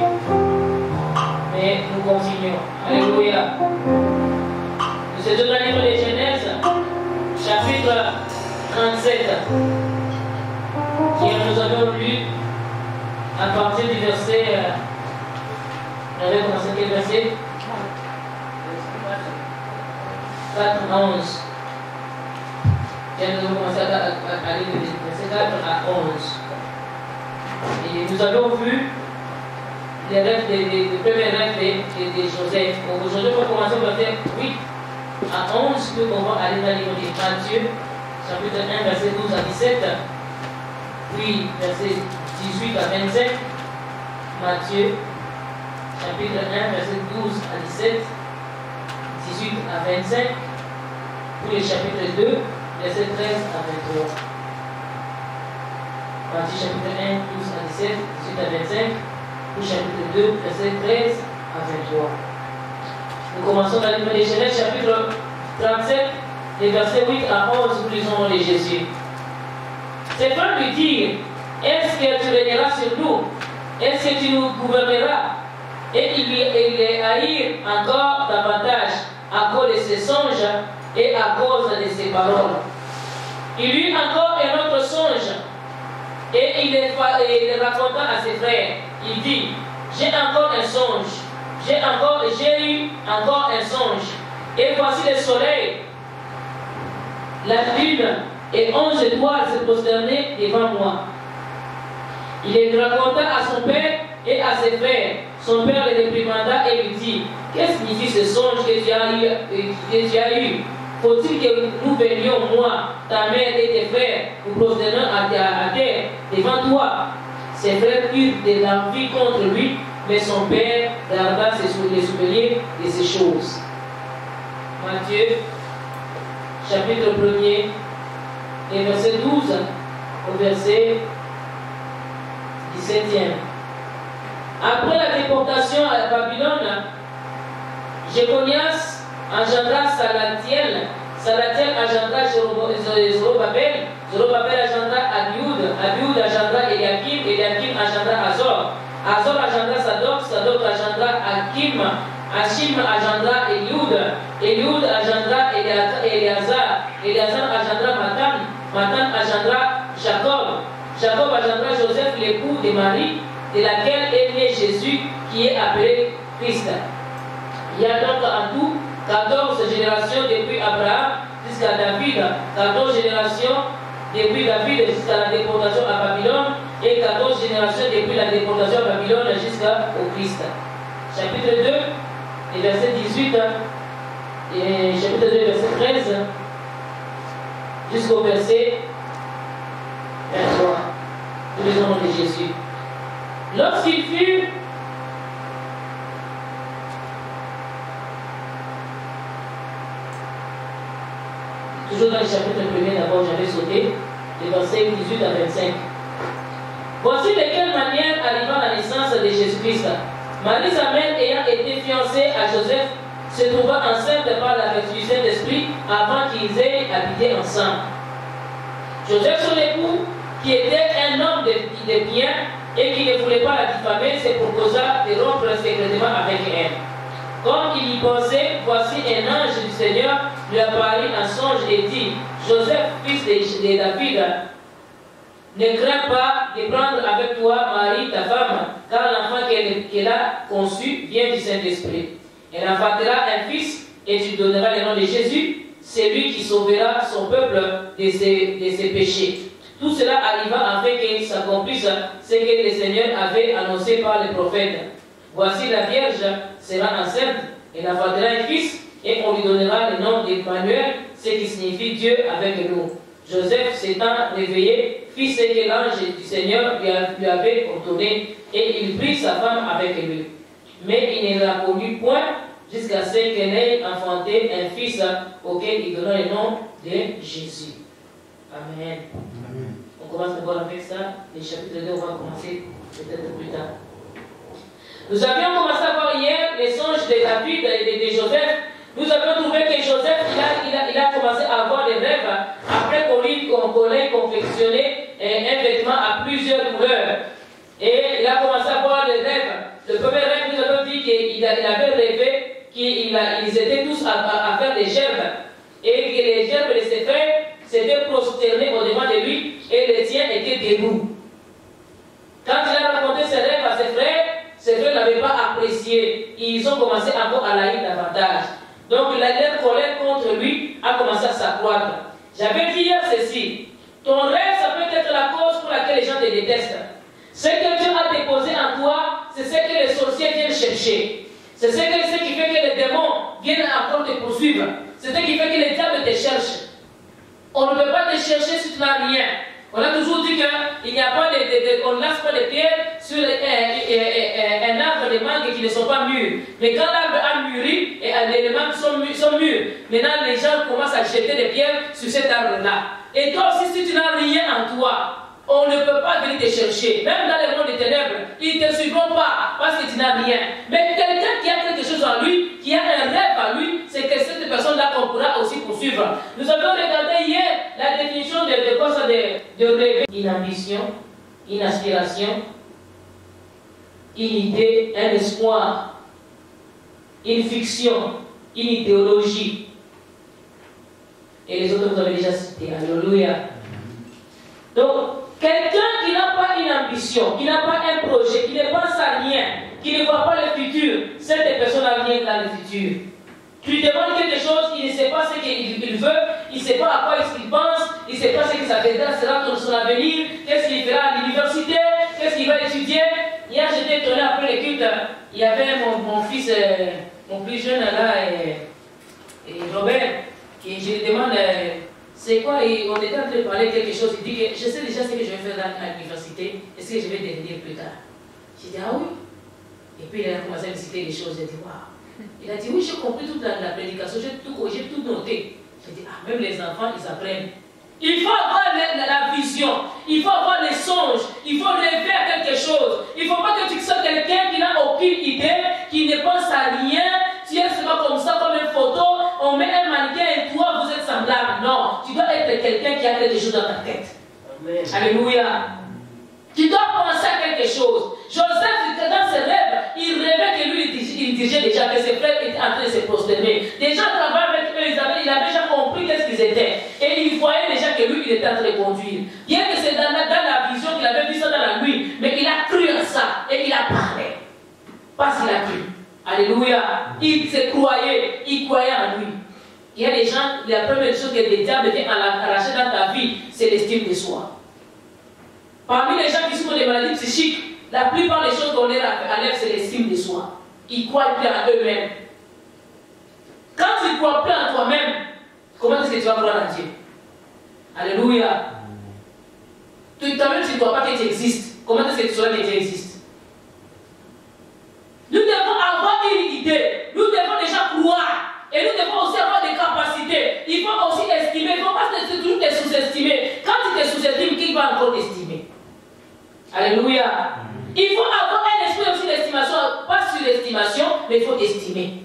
Mais nous continuons. Alléluia. Sommes dans le livre de Genèse, chapitre 37. Qui nous avons lu à partir du verset. on avait commencé quel verset 4 à 11. Et nous avons commencé à, à, à, à lire verset 4 à 11. Et nous avons vu les rêves, les, les, les premiers rêves de, de, de Joseph. Aujourd'hui, on va commencer au verset 8 à 11, puis on va aller dans le livre de Matthieu, chapitre 1, verset 12 à 17, puis verset 18 à 25. Matthieu, chapitre 1, verset 12 à 17, 18 à 25, puis le chapitre 2, verset 13 à 23. Matthieu chapitre 1, 12 à 17, 18 à 25, chapitre 2, verset 13 à 23. Nous commençons dans le livre de Genèse, chapitre 37, les versets 8 à 11, nous lisons les Jésus. Ses frères lui dirent Est-ce que tu régneras sur nous? Est-ce que tu nous gouverneras? Et ils les haïrent encore davantage à cause de ses songes et à cause de ses paroles. Il eut encore un autre songe il et il les raconta à ses frères. Il dit J'ai encore un songe. J'ai encore, j'ai eu encore un songe. Et voici le soleil, la lune et onze étoiles se prosternaient devant moi. Il les raconta à son père et à ses frères. Son père les réprimanda et lui dit Qu'est-ce que signifie ce songe que tu as eu, que Faut-il que nous venions, moi, ta mère et tes frères, nous à- à terre devant toi? Ses frères eurent de l'envie contre lui, mais son père garda les souvenirs de ces choses. Matthieu, chapitre 1er, et verset 12 au verset 17e. Après la déportation à Babylone, Jéconias engendra Salatiel, Salatiel engendra Zorobabel, Zorobabel engendra Abiud, Abiud engendra Eliakim, Eliakim engendra Azor, Azor engendra Sadok, Sadok engendra Hakim, Hachim engendra Eliud, Eliud engendra Eleazar, Eleazar engendra Matan, Matan engendra Jacob, Jacob engendra Joseph, l'époux de Marie, de laquelle est né Jésus, qui est appelé Christ. Il y a donc en tout 14 générations depuis Abraham jusqu'à David, 14 générations depuis David jusqu'à la déportation à Babylone et 14 générations depuis la déportation à Babylone jusqu'au Christ. Chapitre 2, et verset 18, et chapitre 2, verset 13, jusqu'au verset 23. Nous lisons de Jésus. Lorsqu'il fut Toujours dans le chapitre 1er, d'abord, j'avais sauté, les versets 18 à 25. Voici de quelle manière arriva la naissance de Jésus-Christ. Marie, sa ayant été fiancée à Joseph, se trouva enceinte par la vertu du Saint-Esprit avant qu'ils aient habité ensemble. Joseph, son époux, qui était un homme de, de bien et qui ne voulait pas la diffamer, se proposa de rompre secrètement avec elle. Comme il y pensait, voici un ange du Seigneur lui apparut en songe et dit Joseph, fils de, David, ne crains pas de prendre avec toi Marie, ta femme, car l'enfant qu'elle qu'elle a conçu vient du Saint-Esprit. Elle enfantera un fils et tu donneras le nom de Jésus, c'est lui qui sauvera son peuple de ses, de ses péchés. Tout cela arriva afin qu'il s'accomplisse ce que le Seigneur avait annoncé par les prophètes. Voici la Vierge sera enceinte, elle enfantera un fils et on lui donnera le nom d'Emmanuel, ce qui signifie Dieu avec nous. Joseph s'étant réveillé, fit ce que l'ange du Seigneur lui, avait ordonné et il prit sa femme avec lui. Mais il ne la connut point jusqu'à ce qu'elle ait enfanté un fils auquel il donna le nom de Jésus. Amen. On commence d'abord avec ça. Le chapitre 2, on va commencer peut-être plus tard. Nous avions commencé à voir hier les songes de David et de, Joseph. Nous avions trouvé que Joseph, il a, il a, il a commencé à avoir des rêves après qu'on lui ait confectionné un, vêtement à plusieurs couleurs. Et il a commencé à avoir des rêves. Le premier rêve, nous avons dit qu'il avait rêvé qu'ils étaient tous à, faire des gerbes et que les gerbes de ses frères s'étaient prosternés au devant de lui et les tiens étaient debout. Quand il a raconté ses ses frères n'avaient pas apprécié. Ils ont commencé encore à l'haïr davantage. Donc la colère contre lui a commencé à s'accroître. J'avais dit hier ceci. Ton rêve, ça peut être la cause pour laquelle les gens te détestent. Ce que Dieu a déposé en toi, c'est ce que les sorciers viennent chercher. C'est ce, qui fait que les démons viennent encore te poursuivre. C'est ce qui fait que les diables te cherchent. On ne peut pas te chercher si tu n'as rien. On a toujours dit qu'il n'y a pas de, on ne lance pas de pierres sur un, arbre de mangue qui ne sont pas mûrs. Mais quand l'arbre a mûri et les mangues sont, sont mûres, maintenant les gens commencent à jeter des pierres sur cet arbre-là. Et toi aussi, si tu n'as rien en toi, on ne peut pas venir te chercher. Même dans les mondes des ténèbres, ils ne te suivront pas parce que tu n'as rien. Mais quelqu'un qui a quelque chose en lui, qui a un rêve en lui, c'est que cette personne-là qu'on pourra aussi poursuivre. Nous avons regardé hier la définition de, de quoi ça de, de rêve. Une ambition, une aspiration, une idée, un espoir, une fiction, une idéologie. Et les autres, vous avez déjà cité. Alléluia. Donc, Quelqu'un qui n'a pas une ambition, qui n'a pas un projet, qui ne pense à rien, qui ne voit pas le futur, cette personne n'a rien dans le futur. Tu lui demandes quelque chose, il ne sait pas ce qu'il veut, il ne sait pas à quoi il pense, il ne sait pas ce que ça sera son avenir, qu'est-ce qu'il fera à l'université, qu'est-ce qu'il va étudier. Hier, j'étais étonné après le culte, il y avait mon, fils, euh, mon plus jeune là, et, Robert, qui je lui demande. Euh, c'est quoi On était en train de parler de quelque chose. Il dit que je sais déjà ce que je vais faire dans l'université. Est-ce que je vais devenir plus tard? J'ai dit, ah oui. Et puis il a commencé à me citer des choses. J'ai dit, waouh. Il a dit, oui, j'ai compris toute la, prédication, j'ai tout, tout noté. J'ai dit, ah, même les enfants, ils apprennent. Il faut avoir la, vision, il faut avoir les songes, il faut rêver à quelque chose. Il ne faut pas que tu sois quelqu'un qui n'a aucune idée, qui ne pense à rien. Tu es seulement comme ça, comme une photo, on met un mannequin et toi, vous êtes semblable. Non, tu dois être quelqu'un qui a quelque chose dans ta tête. Alléluia. Tu dois penser à quelque chose. Joseph, dans ses rêves, il rêvait que lui, il disait déjà que ses frères étaient en train de se prosterner. Déjà, travaillant avec eux, il avait, il avait déjà compris qu'est-ce qu'ils étaient. Et il voyait déjà que lui, il était en train de conduire. Bien que c'est dans, dans la, vision qu'il avait vu ça dans la nuit, mais il a cru en ça et il a parlé. Parce qu'il a cru. Alléluia. Il se croyait, il croyait en lui. Il y a des gens, la première chose que les diables viennent arracher dans ta vie, c'est l'estime de soi. Parmi les gens qui souffrent des maladies psychiques, la plupart des choses qu'on leur enlève, c'est l'estime de soi. Ils croient plus en eux-mêmes. Quand tu ne crois plus en toi-même, comment est-ce que tu vas croire en Dieu? Alléluia. Toi-même, tu ne crois pas que tu existes. Comment est-ce que tu sauras que Dieu existe? Nous devons avoir une idée. Nous devons déjà croire. Et nous devons aussi avoir des capacités. Il faut aussi estimer. Il ne faut pas toujours te sous-estimer. Quand tu te sous-estimes, qui va encore t'estimer? Alléluia. Il faut avoir un esprit aussi d'estimation. Pas surestimation, mais il faut t'estimer.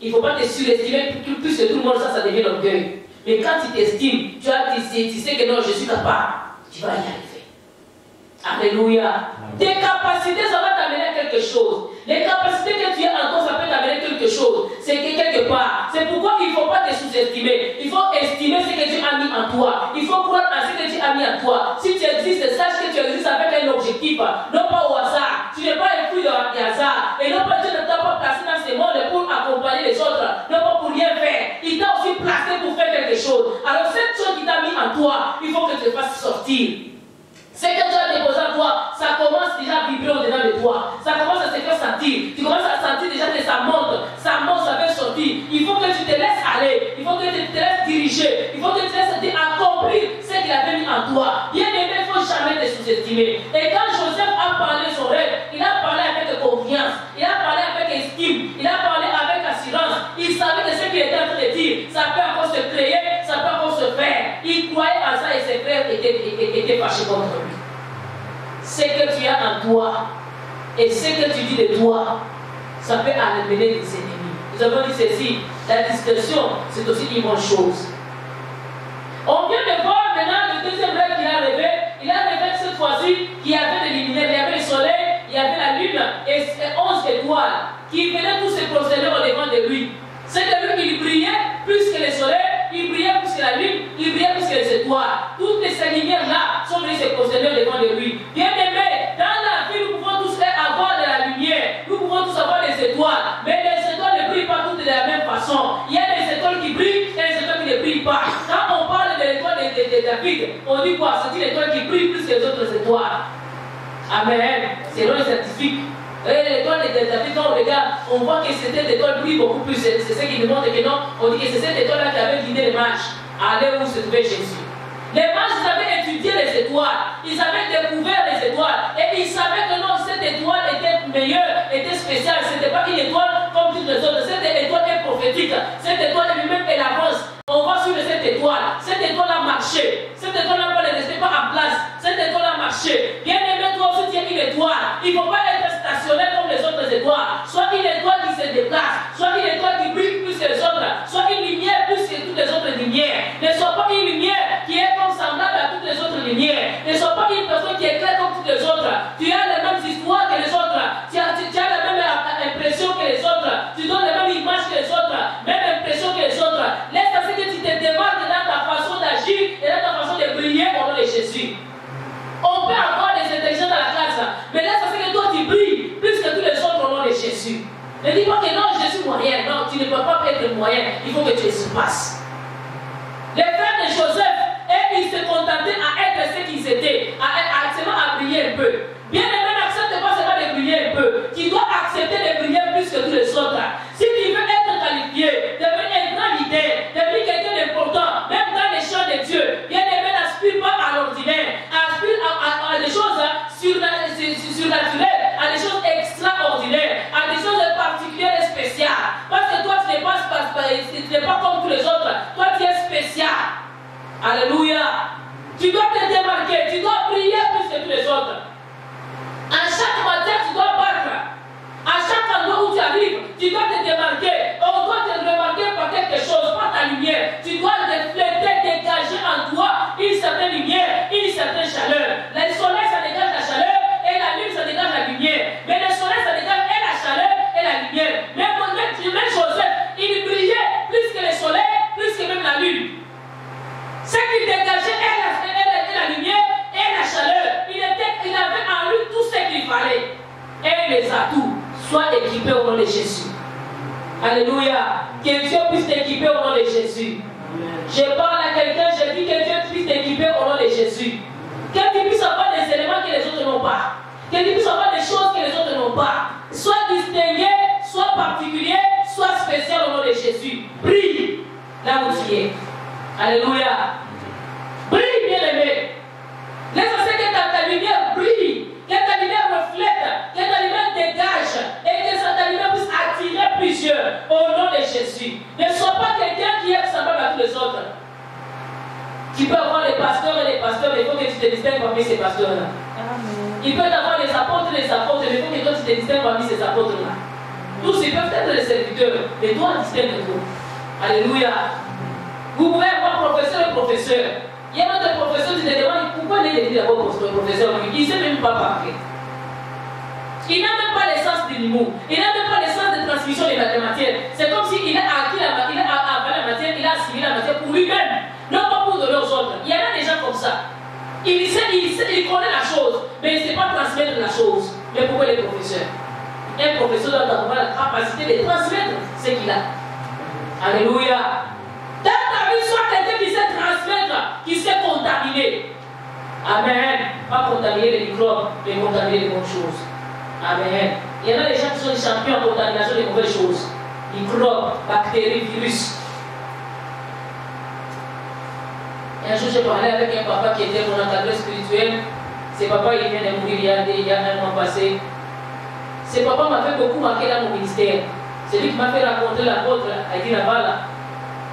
Il ne faut pas te surestimer. Plus que tout le monde, ça, ça devient l'orgueil. Mais quand tu t'estimes, tu, tu, tu sais que non, je suis capable. Tu vas y arriver. Alléluia. Tes capacités, ça va t'amener à quelque chose. Les capacités que tu as en toi, ça peut t'amener quelque chose. C'est que quelque part. C'est pourquoi il ne faut pas te sous-estimer. Il faut estimer ce que Dieu a mis en toi. Il faut croire à ce que Dieu a mis en toi. Si tu existes, sache que tu existes avec un objectif. Non pas au hasard. Tu n'es pas un fruit de hasard. Et non pas Dieu ne t'a pas placé dans ce monde pour accompagner les autres. Non pas pour rien faire. Il t'a aussi placé pour faire quelque chose. Alors cette chose qui t'a mis en toi, il faut que tu fasses sortir. Ce que tu as déposé en toi, ça commence déjà à vibrer au-dedans de toi. Ça commence à se faire sentir. Tu commences à sentir déjà que ça monte. Ça monte, ça veut sortir. Il faut que tu te laisses aller. Il faut que tu te laisses diriger. Il faut que tu te laisses accomplir ce qu'il avait mis en toi. Bien aimé, il ne faut jamais te sous-estimer. Et quand Joseph a parlé son rêve, il a parlé avec confiance. Il a parlé avec estime. Il a parlé avec assurance. Il savait que ce qu'il était en train de dire, ça peut encore se créer, ça peut encore se faire. Il croyait à ça et ses frères étaient, étaient, étaient fâchés contre que tu as en toi et ce que tu dis de toi, ça peut amener des ennemis. Nous avons dit ceci, la discrétion, c'est aussi une bonne chose. On vient de voir maintenant le deuxième rêve qu'il a rêvé. Il a rêvé cette fois-ci qu'il y avait des lumières, il y avait le soleil, il y avait la lune, et scientifique, on dit quoi? C'est une étoile qui brille plus que les autres étoiles. Amen. Selon les scientifiques. Et l'étoile David, quand on regarde, on voit que cette étoile brille beaucoup plus. C'est ce qui demande que non. On dit que c'est cette étoile-là qui avait guidé les mages à aller où se trouvait Jésus. Les mages avaient étudié les étoiles, ils avaient découvert les étoiles et ils savaient que non, cette étoile était meilleure, était spéciale. Ce n'était pas une étoile comme toutes les autres, cette étoile est prophétique. Cette étoile elle-même, elle avance. On va suivre cette étoile. Cette étoile a marché. Cette étoile ne restait pas en place. Cette étoile a marché. Bien aimé, toi aussi, tu es une étoile. Il ne faut pas être stationnaire comme les autres étoiles. Soit une étoile qui se déplace, soit une étoile qui brille plus que les autres, soit une lumière plus que toutes les autres lumières. Ne sois pas une lumière qui est semblable à Ne sois pas une personne qui est claire comme toutes les autres. Tu as les mêmes histoires que les autres. Tu as, tu, as la même impression que les autres. Tu donnes les mêmes images que les autres. Même impression que les autres. Laisse ce que tu te démarques dans ta façon d'agir et dans ta façon de briller au nom de Jésus. On peut avoir des intelligences dans la classe, mais laisse ce que toi tu brilles plus que tous les autres au nom de Jésus. Ne dis pas que non, je suis moyen. Non, tu ne peux pas être moyen. Il faut que tu passes. Les frères de Joseph et ils se contentaient à qu'ils étaient, à, à, à briller un peu. Bien aimé, n'accepte pas seulement de briller un peu. Tu dois accepter de briller plus que tous les autres. Si tu veux être qualifié, devenir un grand leader, devenir quelqu'un d'important, même dans les champs de Dieu, bien aimé, n'aspire pas à l'ordinaire, aspire à, des choses surnaturelles, à des choses extraordinaires, à des choses particulières et spéciales. Parce que toi, tu n'es pas, pas comme tous les autres. Toi, tu es spécial. Alléluia. Tu dois te démarquer, tu dois prier plus que tous les autres. À chaque matin, tu dois battre. À chaque endroit où tu arrives, tu dois te démarquer. On doit te remarquer par quelque chose, par ta lumière. Tu dois refléter, dégager en toi une certaine lumière, une certaine chaleur. Le soleil, ça dégage la chaleur et la lune, ça dégage la lumière. Mais le soleil, ça dégage et la chaleur et la lumière. Même, même, même Joseph, il brillait plus que le soleil, plus que même la lune. Ce qui dégageait est la, la, lumière et la chaleur. Il, était, il avait en lui tout ce qu'il fallait. Et les atouts. soient équipés au nom de Jésus. Alléluia. Que Dieu puisse t'équiper au nom de Jésus. Je parle à quelqu'un, je dis que Dieu puisse t'équiper au nom de Jésus. Que tu puisses avoir des éléments que les autres n'ont pas. Que tu puisses avoir des choses que les autres n'ont pas. Soit distingué, soit particulier, soit spécial au nom de Jésus. Brille là où tu es. Alléluia. Brille, bien-aimé. Laisse que ta, lumière brille, que ta lumière reflète, que ta lumière dégage et que ta lumière puisse attirer plusieurs au nom de Jésus. Ne sois pas quelqu'un qui est semblable à tous les autres. Tu peux avoir les pasteurs et les pasteurs, mais il faut que tu te distingues parmi ces pasteurs-là. Il peut avoir les apôtres et les apôtres, mais il faut que toi tu te distingues parmi ces apôtres-là. Tous ils peuvent être les serviteurs, mais toi distingue-toi. Alléluia. Vous pouvez avoir professeur et professeur. Il y a notre professeur qui te demande pourquoi il est devenu d'abord professeur. Il ne sait même pas parler. Il n'a même pas l'essence de l'humour. Il n'a même pas l'essence de transmission de la matière. C'est comme s'il a acquis la matière, il a la matière, il a assimilé la matière pour lui-même, non pas pour donner aux autres. Il y en a des gens comme ça. Il sait, il sait, il connaît la chose, mais il ne sait pas transmettre la chose. Mais pourquoi les professeurs? Un professeur doit avoir la capacité de transmettre ce qu'il a. Alléluia. Dans ta vie, sois quelqu'un qui sait transmettre, qui sait contaminer. Amen. Pas contaminer les microbes, mais contaminer les bonnes choses. Amen. Il y en a des gens qui sont des champions en contamination des mauvaises choses. Microbes, bactéries, virus. Et un jour, j'ai parlé avec un papa qui était mon encadreur spirituel. Ce papa, il vient de mourir il y a, il y a un mois passé. Ce papa m'a fait beaucoup marquer dans mon ministère. C'est lui qui m'a fait rencontrer l'apôtre Aïdina Vala.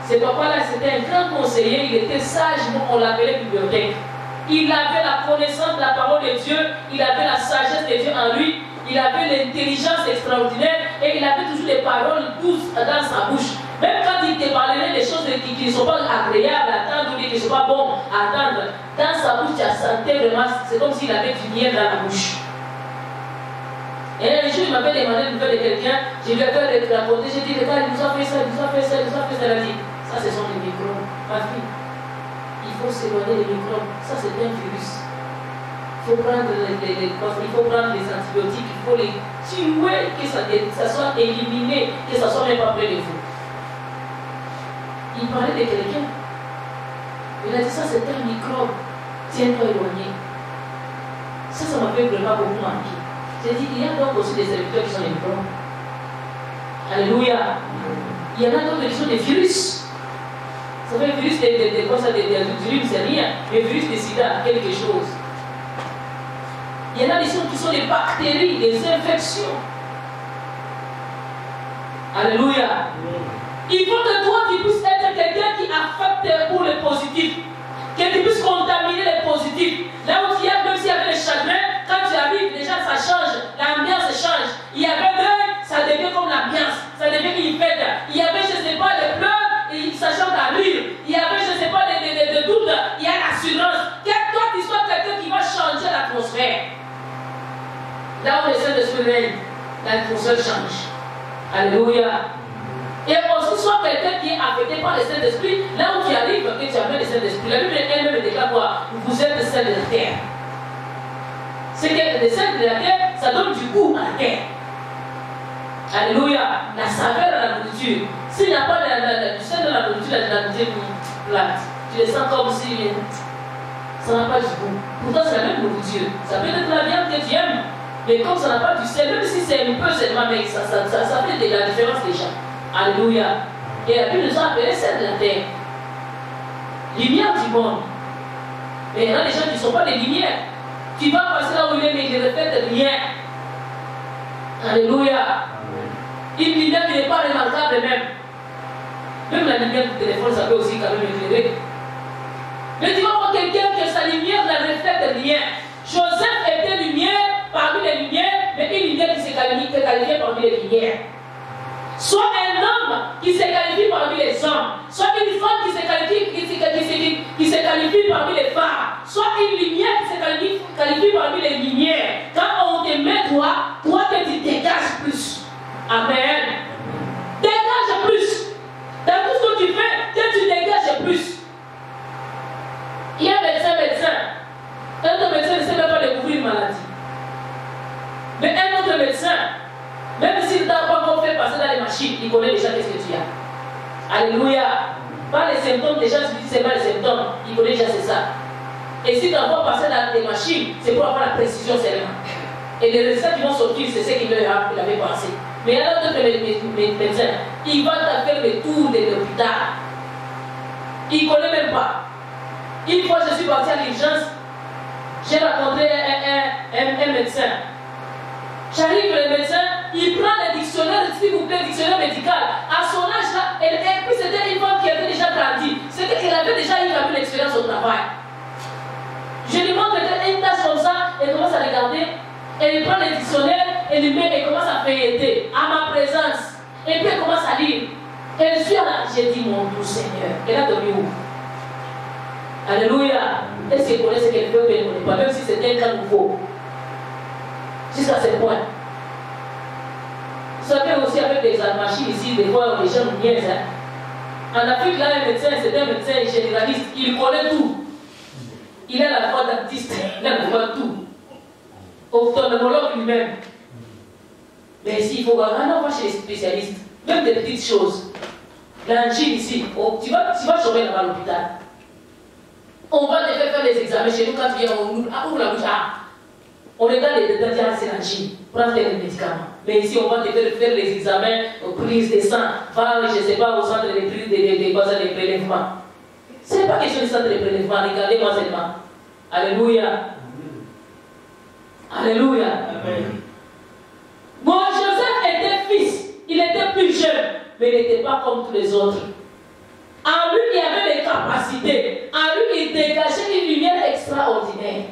Ce papa-là, c'était un grand conseiller, il était sage, on l'appelait bibliothèque. Il avait la connaissance de la parole de Dieu, il avait la sagesse de Dieu en lui, il avait l'intelligence extraordinaire et il avait toujours des paroles douces dans sa bouche. Même quand il te parlerait des choses qui, ne sont pas agréables à entendre ou qui ne sont pas bonnes à entendre, dans sa bouche, tu as senti vraiment, c'est comme s'il avait du bien dans la bouche. Et un jour, il m'avait demandé de nouvelle de quelqu'un, je lui ai fait raconter, j'ai dit, regarde, il nous a fait ça, il nous a fait ça, il nous a fait ça, il a dit, ça, ce sont les microbes. Ma fille, il faut s'éloigner des microbes. Ça, c'est un virus. Il faut prendre les, il faut prendre les antibiotiques, il faut les tuer, que ça, ça soit éliminé, que ça soit même pas près de vous. Il parlait de quelqu'un. Il a dit ça, c'est un microbe. Tiens-toi éloigné. Ça, ça m'a fait vraiment beaucoup marquer. J'ai dit, il y a donc aussi des serviteurs qui sont des microbes. Alléluia. Il y en a d'autres qui sont des virus. Vous savez, virus de, de, de quoi ça, des de, c'est rien. Mais virus de sida, quelque chose. Il y en a des qui sont des bactéries, des infections. Alléluia. Il faut que toi, tu puisses être quelqu'un qui affecte pour le positif. Que tu puisses contaminer les positifs. Là où Là où le Saint-Esprit règne, l'atmosphère change. Alléluia. Et aussi, soit quelqu'un qui est affecté par le Saint-Esprit, là où tu arrives, que tu as le Saint-Esprit. La Bible elle-même déclare quoi Vous êtes le sel de la terre. C'est que le sel de la terre, ça donne du goût à la terre. Alléluia. La saveur à la nourriture. S'il n'y a pas de, du sel de la nourriture, la nourriture plate, tu le sens comme si ça n'a pas du goût. Pourtant, c'est la même nourriture. Ça peut être la viande que tu aimes. Mais comme ça n'a pas du sel, même si c'est un peu seulement, mais ça, ça, ça, ça fait de la différence déjà. Alléluia. Et la Bible nous a appelé sel de la terre. Lumière du monde. Mais il y en a des gens qui ne sont pas des lumières. Tu vas passer là où il est, mais il ne reflète rien. Alléluia. Une lumière qui n'est pas remarquable même. Même la lumière du téléphone, ça peut aussi quand même éclairer. Mais tu vas voir quelqu'un que sa lumière ne reflète rien. Joseph était lumière parmi les lumières, mais une lumière qui s'est qualifiée parmi les lumières. Soit un homme qui se qualifie parmi les hommes, soit une femme qui se qualifie, qui se, qui se qualifie parmi les femmes, soit une lumière qui se qualifie, qualifie parmi les lumières. Quand on te met toi, toi que tu dégages plus. Amen. Dégage plus. Dans tout ce que tu fais, que tu dégages plus. Il y a médecin, médecin. Un médecin ne sait même pas découvrir une maladie. Mais un autre médecin, même s'il t'a pas encore fait passer dans les machines, il connaît déjà qu'est-ce que tu as. Alléluia. Pas les symptômes, déjà, tu dis c'est pas les symptômes, il connaît déjà c'est ça. Et si tu pas passer dans les machines, c'est pour avoir la précision seulement. Et les résultats qui vont sortir, c'est ce qu'il avait pensé. Mais il y a d'autres médecins, il va faire le tour de l'hôpital. Il ne connaît même pas. Une fois, je suis parti à l'urgence, j'ai rencontré un, un, un médecin. J'arrive, le médecin, il prend le dictionnaire, s'il vous plaît, dictionnaire médical. À son âge là, et, puis c'était une femme qui avait déjà grandi. C'était qu'elle avait déjà eu une expérience au travail. Je lui montre une tâche comme ça, elle commence à regarder, elle prend le dictionnaire, elle met, elle commence à feuilleter à ma présence. Et puis elle commence à lire. Elle suit là, j'ai dit mon doux Seigneur, elle a dormi où? Alléluia. Est-ce qu'elle connaît ce qu'elle veut, elle ne connaît pas, même si c'est un cas nouveau jusqu'à ce point. Vous savez aussi avec des machines ici, des fois les gens niaisent. Hein. En Afrique, là, un médecin, c'est un médecin généraliste, il connaît tout. Il a la foi dentiste, il a la foi tout. Ophtalmologue lui-même. Mais ici, il faut voir, ah non, va chez les spécialistes. Même des petites choses. L'angine ici, oh, tu vas, tu vas chômer là-bas l'hôpital. On va te faire faire des examens chez nous quand tu viens, on ouvre, la bouche. On regarde les détails, c'est la Chine, prendre les médicaments. Mais ici, on va te faire, faire les examens, prise de sang, va, je ne sais pas, au centre de prises de, de, de, de prélèvement. Ce n'est pas question de centre de prélèvement, regardez-moi seulement. Alléluia. Alléluia. Amen. Bon, Joseph était fils, il était plus jeune, mais il n'était pas comme tous les autres. En lui, il y avait des capacités. En lui, il dégageait une lumière extraordinaire.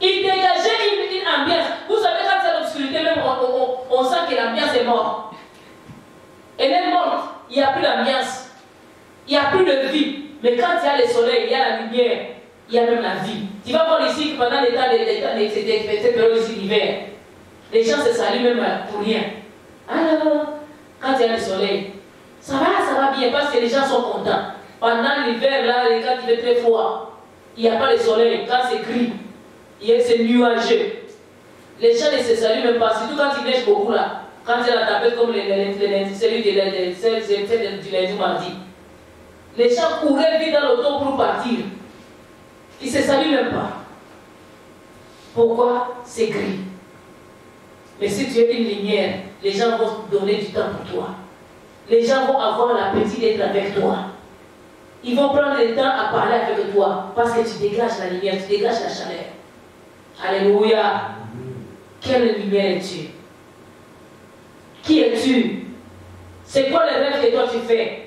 Il dégageait une, ambiance. Vous savez, quand c'est l'obscurité, même on, sent que l'ambiance est morte. Elle est morte. Il n'y a plus d'ambiance. Il n'y a plus de vie. Mais quand il y a le soleil, il y a la lumière, il y a même la vie. Tu vas voir ici que pendant l'état de cette période ici d'hiver, les gens se saluent même pour rien. Alors, quand il y a le soleil, ça va, ça va bien parce que les gens sont contents. Pendant l'hiver, là, quand il fait très froid, il n'y a pas le soleil, quand c'est gris, c'est nuageux. Les gens ne se saluent même pas, surtout quand il neige beaucoup là. Quand il y a la tapette comme les, les, les, celui du lundi mardi. Les gens couraient vite dans l'auto pour partir. Ils ne se saluent même pas. Pourquoi? C'est gris. Mais si tu es une lumière, les gens vont donner du temps pour toi. Les gens vont avoir l'appétit d'être avec toi. Ils vont prendre le temps à parler avec toi parce que tu dégages la lumière, tu dégages la chaleur. Alléluia. Quelle lumière es-tu? Qui es-tu? C'est quoi le rêve que toi tu fais?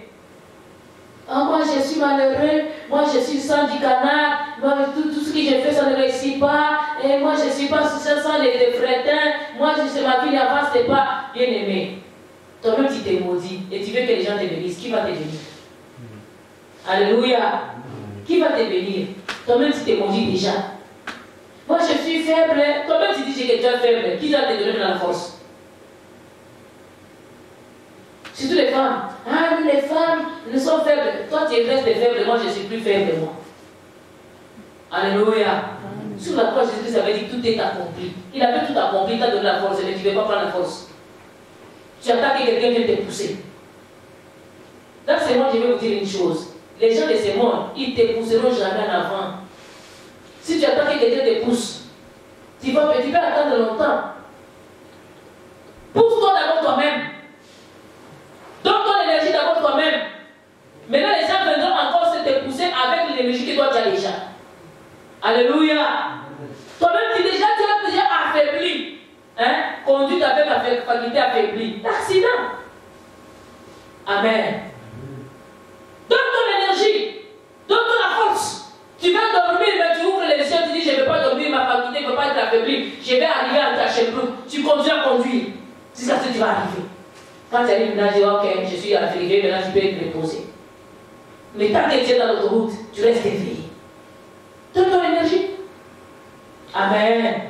Ah, moi je suis malheureux, moi je suis sans du canard, moi tout, ce que j'ai fait ça ne réussit pas, et moi je ne suis pas sans les, les frétins, moi je, ma vie n'avance pas. Bien aimé, toi-même tu t'es maudit et tu veux que les gens te bénissent, qui va te bénir? Alléluia. Qui va te bénir? Toi-même tu t'es maudit déjà. Moi je suis faible, toi-même tu dis que tu es faible, qui va te donner la force? Surtout les femmes. Ah, les femmes, elles sont faibles. Toi, tu restes faible, moi, je suis plus faible, moi. Alléluia. Sur la croix, Jésus avait dit tout est accompli. Il avait tout accompli, il t'a donné la force, mais tu ne veux pas prendre la force. Tu attends que quelqu'un vienne te pousser. Dans ce monde, je vais vous dire une chose. Les gens de ce monde, ils ne te pousseront jamais en avant. Si tu attends que quelqu'un te pousse, tu vas, tu peux attendre longtemps. Pousse-toi d'abord toi-même. Donne ton énergie d'abord toi-même. Maintenant, les gens viendront encore se te pousser avec l'énergie que toi tu as déjà. Alléluia. Toi-même, tu déjà, tu as déjà affaibli. Hein? Conduite avec faculté affaiblie. L'accident. Amen. Donne ton énergie. Donne-toi la force. Tu vas dormir, mais tu ouvres les yeux, tu dis, je ne vais pas dormir, ma faculté ne peut pas être affaiblie. Je vais arriver à ta chevreux. Tu conduis à conduire. C'est ça que tu vas arriver. Quand tu arrives maintenant, tu dis, ok, je suis arrivé, maintenant tu peux te reposer. Mais tant que tu es dans l'autoroute, tu restes éveillé. Donne ton énergie. Amen.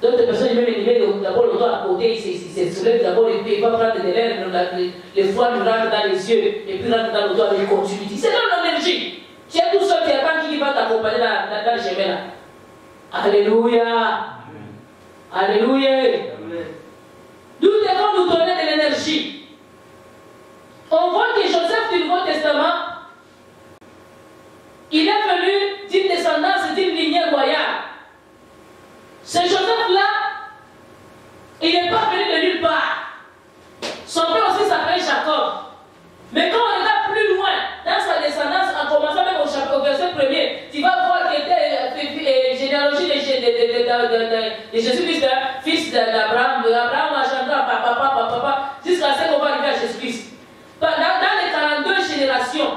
D'autres personnes, ils mettent d'abord le doigt à côté, ils se soulèvent d'abord et puis ils vont prendre des lèvres, les foies nous rentrent dans les yeux et puis rentrent dans le doigt et ils continuent. C'est dans l'énergie. Tu es tout seul, tu attends qui va t'accompagner dans, dans le chemin là. Alléluia. Alléluia. Nous devons nous donner de l'énergie? On voit que Joseph du Nouveau Testament, il est venu d'une descendance d'une lignée royale. Ce Joseph-là, il n'est pas venu de nulle part. Son père aussi s'appelle Jacob. Mais quand on regarde plus loin, dans sa descendance, en commençant même au, chapitre, verset premier, tu vas voir euh, euh, généalogie de, Jésus-Christ, hein, fils d'Abraham, d'Abraham engendra papa, papa, papa, jusqu'à ce qu'on va arriver à Jésus-Christ. Dans, les 42 générations,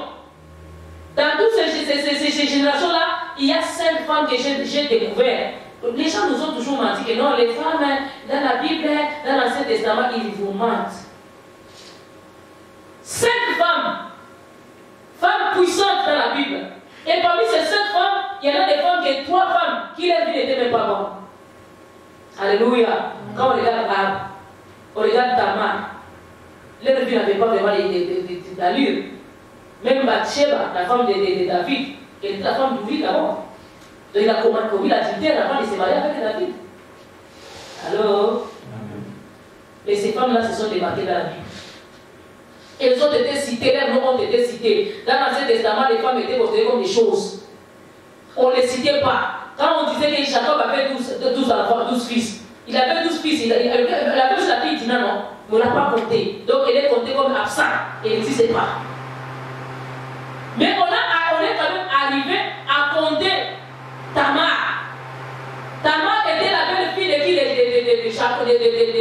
dans toutes ces, générations-là, il y a cinq femmes que j'ai découvertes. Les gens nous ont toujours menti que non, les femmes, hein, dans la Bible, dans l'Ancien Testament, ils vous mentent. Cinq femmes, femmes puissantes dans la Bible. Et parmi ces cinq femmes, il y en a des femmes qui, trois femmes, qui leur vie n'était même pas bonne. Alléluia. Quand on regarde Ab, on regarde Tamar, leur vie n'avait pas vraiment d'allure. Même Bathsheba, la femme de, David, qui était la femme d'Ouvri d'abord. Donc il a commis la tutelle avant de se marier avec David. Alors, mais ces femmes-là se sont démarquées dans la Bible. Elles ont été citées, leurs noms ont été cités. Dans l'Ancien Testament, les femmes étaient considérées comme des choses. On ne les citait pas. Quand on disait que Jacob avait 12, 12 enfants, 12 fils, il avait 12 fils, il avait, juste la fille dit non, non, on n'a pas compté. Donc elle est comptée comme absent et il n'existait pas. Mais on, a, on est quand même arrivé à compter Tamar. Tamar était la belle-fille de de, de, de.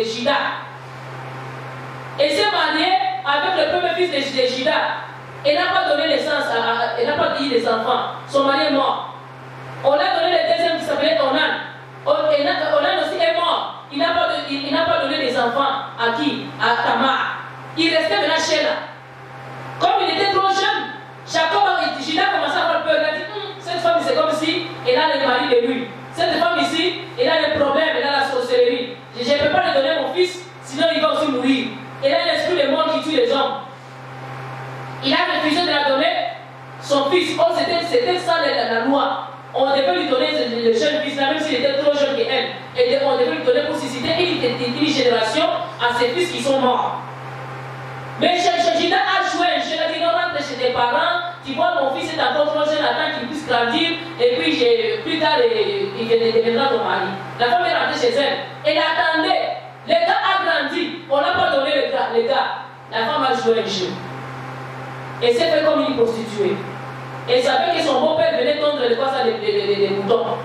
Et s'est mariée avec le premier fils de, Shida. Elle n'a pas donné naissance, elle n'a pas des enfants. Son mari est mort. On a donné le deuxième qui s'appelait Onan. Onan aussi est mort. Il n'a pas, pas, donné des enfants à qui? À Tamar. Il restait maintenant chez là. Comme il était trop jeune, Jacob, a commencé à avoir peur. Il a dit hum, cette femme, c'est comme si elle a le mari de lui. Cette femme ici, elle a des problèmes, elle a la sorcellerie. Je ne peux pas lui donner mon fils, sinon il va aussi mourir. Elle a l'esprit de mort qui tue les hommes. Il a refusé de la donner son fils. Oh, c'était ça la, loi on devait lui donner le jeune fils, même s'il était trop jeune qu'elle. Et on devait lui donner pour susciter une, génération à ses fils qui sont morts. Mais Judas a joué un jeu. Dit non, rentre chez tes parents. Tu vois, mon fils est encore trop jeune, attends qu'il puisse grandir. Et puis, plus tard, il deviendra ton mari. La femme est rentrée chez elle. Elle attendait. Le gars a grandi. On n'a pas donné le gars. Le gars. La femme a joué un jeu. Et s'est fait comme une prostituée. Et savait que son beau-père venait tondre les quoi des moutons.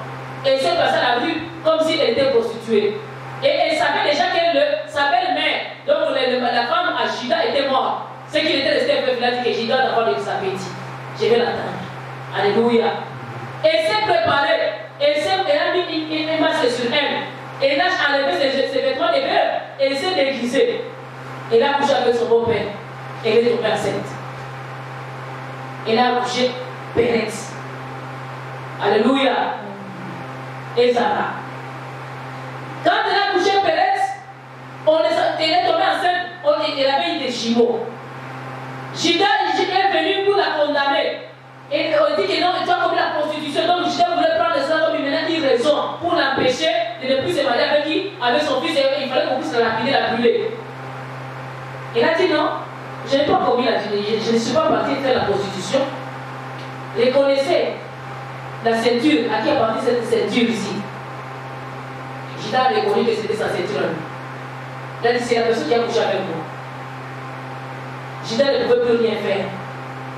Et s'est passée à la rue comme si elle était prostituée. Et elle savait déjà que sa belle-mère, donc la femme à Judas était morte. Ce qu'il était resté peu, il a dit que Judas d'abord de sa petite. Je vais l'attendre. Alléluia. Elle s'est préparée. Elle, elle a mis une, une, masque sur elle. Elle a enlevé ses, ses vêtements de verre. Elle s'est déguisée. Elle a couché avec son beau-père. Elle est tombée enceinte. Elle a couché Pérez. Alléluia. Et Zara. Quand elle a couché Pérez, on elle est tombée enceinte, on, elle avait des jumeaux. Judas est venu pour la condamner. Et on dit que non, tu as commis la prostitution. Donc Judas voulait prendre ça comme une, raison pour l'empêcher de ne plus se marier avec qui? Avec son fils. Il fallait qu'on puisse la lapider, la brûler. Il a dit non, je n'ai pas commis la je, je ne suis pas parti faire la prostitution. Reconnaissez la ceinture, à qui appartient cette ceinture ici Judas a reconnu que c'était sa ceinture Il a dit c'est la personne qui a couché avec moi. Judas ne pouvait plus rien faire.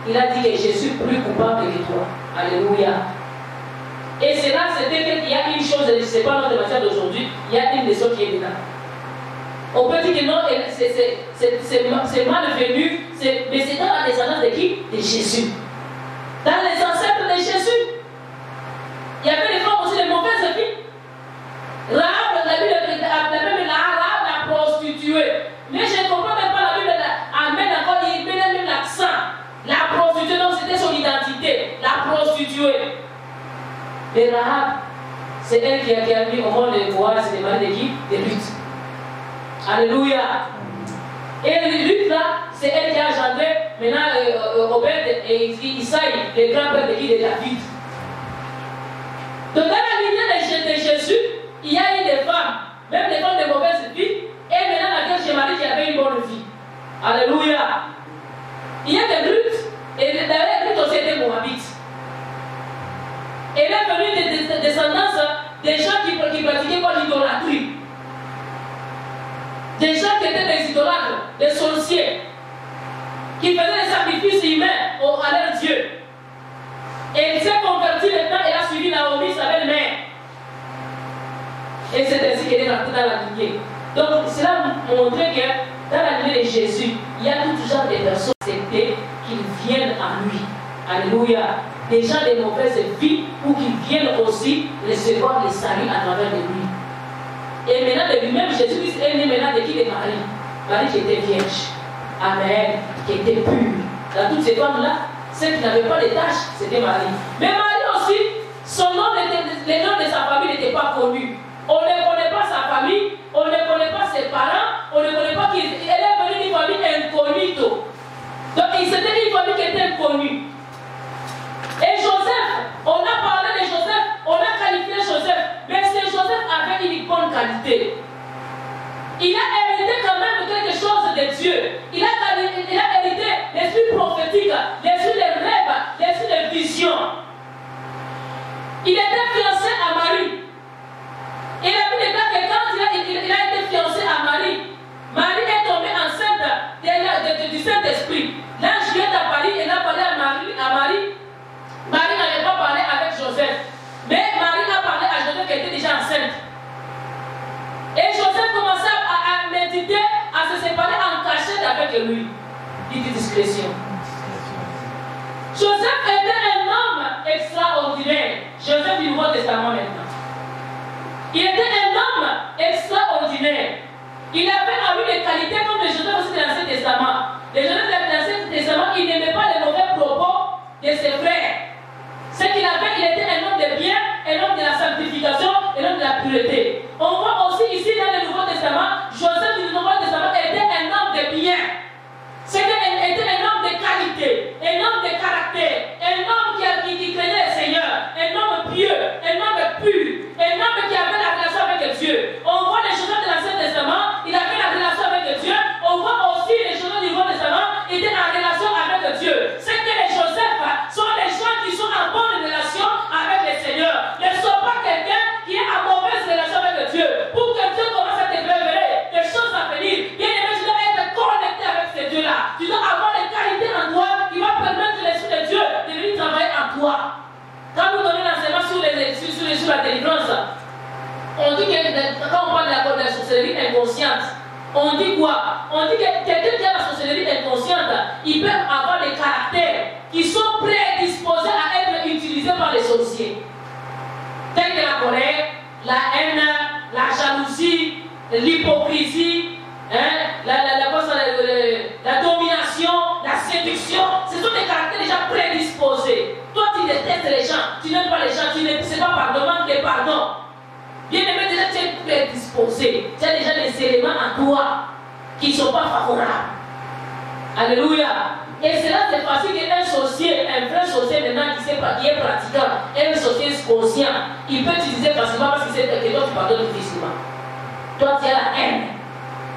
Il a dit que je suis plus coupable que toi. Alléluia. Et c'est là, c'était qu'il y a une chose, je ne sais pas notre matière d'aujourd'hui, il y a une leçon qui est là. On peut dire que non, c'est malvenu, mais c'est dans la descendance de qui? De Jésus. Dans les ancêtres de Jésus. Il y avait des femmes aussi, de mauvaises filles. Rahab, la Bible Rahab la prostituée. Mais je ne comprends même pas la Bible amène encore, il met même l'accent. La prostituée, donc c'était son identité, la prostituée. Mais Rahab, c'est elle qui a, qui mis au monde les Boaz et les maris de qui? De Ruth. Alléluia. Et Ruth là, c'est elle qui a engendré maintenant euh, euh, Obed et Isaïe, les grands-pères de qui? De David. Donc dans la lignée de, Jésus, il y a eu des femmes, même des femmes de mauvaise vie, et maintenant la Vierge Marie qui avait une bonne vie. Alléluia. Il y a des Ruth, et d'ailleurs Ruth aussi était moabite. Elle est venue de, descendance des gens qui, qui pratiquaient quoi? L'idolâtrie. Des gens qui étaient des idolâtres, des sorciers, qui faisaient des sacrifices humains à leur Dieu. Et elle s'est convertie maintenant, elle a suivi Naomi, sa belle-mère. Et c'est ainsi qu'elle est rentrée dans la lignée. Donc, cela montre que dans la lignée de Jésus, il y a tout genre de personnes qui viennent à lui. Alléluia. Des gens de mauvaises vies ou qui viennent aussi recevoir le salut à travers de lui. Et maintenant, de lui-même, Jésus est né maintenant de qui De Marie. Marie qui était vierge. Amen. Qui était pure. Dans toutes ces femmes-là, celle qui n'avait pas de tâches, c'était Marie. Mais Marie aussi, son nom les noms de sa famille n'étaient pas connus. On ne connaît pas sa famille, on ne connaît pas ses parents, on ne connaît pas qu'il elle est venue d'une famille inconnue. Donc c'était une famille qui était inconnue. Et Joseph, on a parlé de Joseph, on a qualifié Joseph, mais c'est Une bonne qualité. Il a hérité quand même quelque chose de Dieu. Il a, il a hérité l'esprit prophétique, l'esprit de rêve, l'esprit de vision. Il était fiancé à Marie. Et la Bible déclare que quand il a, il, il a, été fiancé à Marie, Marie est tombée enceinte de, du Saint-Esprit. L'ange vient à Paris et a parlé à Marie. À Marie. Marie n'avait pas parlé avec Joseph. Mais Marie a parlé à Joseph qui était déjà enceinte. Et Joseph commençait à, se séparer en cachette avec lui. Il dit discrétion. Joseph était un homme extraordinaire. Joseph du Nouveau Testament maintenant. Il était un homme extraordinaire. Il avait en lui des qualités comme les Joseph aussi de l'Ancien Testament. Les Joseph de l'Ancien Testament, il n'aimait pas les mauvais propos de ses frères. Ce qu'il avait, il était un homme de bien, un homme de la sanctification, un homme de la pureté. On voit aussi ici dans le Nouveau Testament, Joseph du Nouveau Testament était un homme de bien. C'était un, un homme de qualité, un homme de caractère, un homme qui, qui, qui craignait le Seigneur, un homme pieux, un homme pur, un homme qui avait la relation avec Dieu. On voit les Joseph de l'Ancien Testament, il avait la relation avec Dieu. On voit aussi les Joseph du Nouveau Testament On dit quoi On dit que quelqu'un qui a la sorcellerie inconsciente, il peut avoir des caractères qui sont prédisposés à être utilisés par les sorciers. Tels que la colère, la haine, la jalousie, l'hypocrisie, hein, la, la, domination, la séduction. Ce sont des caractères déjà prédisposés. Toi, tu détestes les gens, tu n'aimes pas les gens, tu ne sais pas pardon, demande des pardons. Bien aimé, déjà tu es prédisposé. Tu as déjà des éléments en toi qui ne sont pas favorables. Alléluia. Et c'est là c'est facile qu'un sorcier, un vrai sorcier maintenant qui, sait, qui est pratiquant, un sorcier conscient, il peut utiliser facilement parce qu'il sait que toi tu pardonnes difficilement. Toi tu as la haine.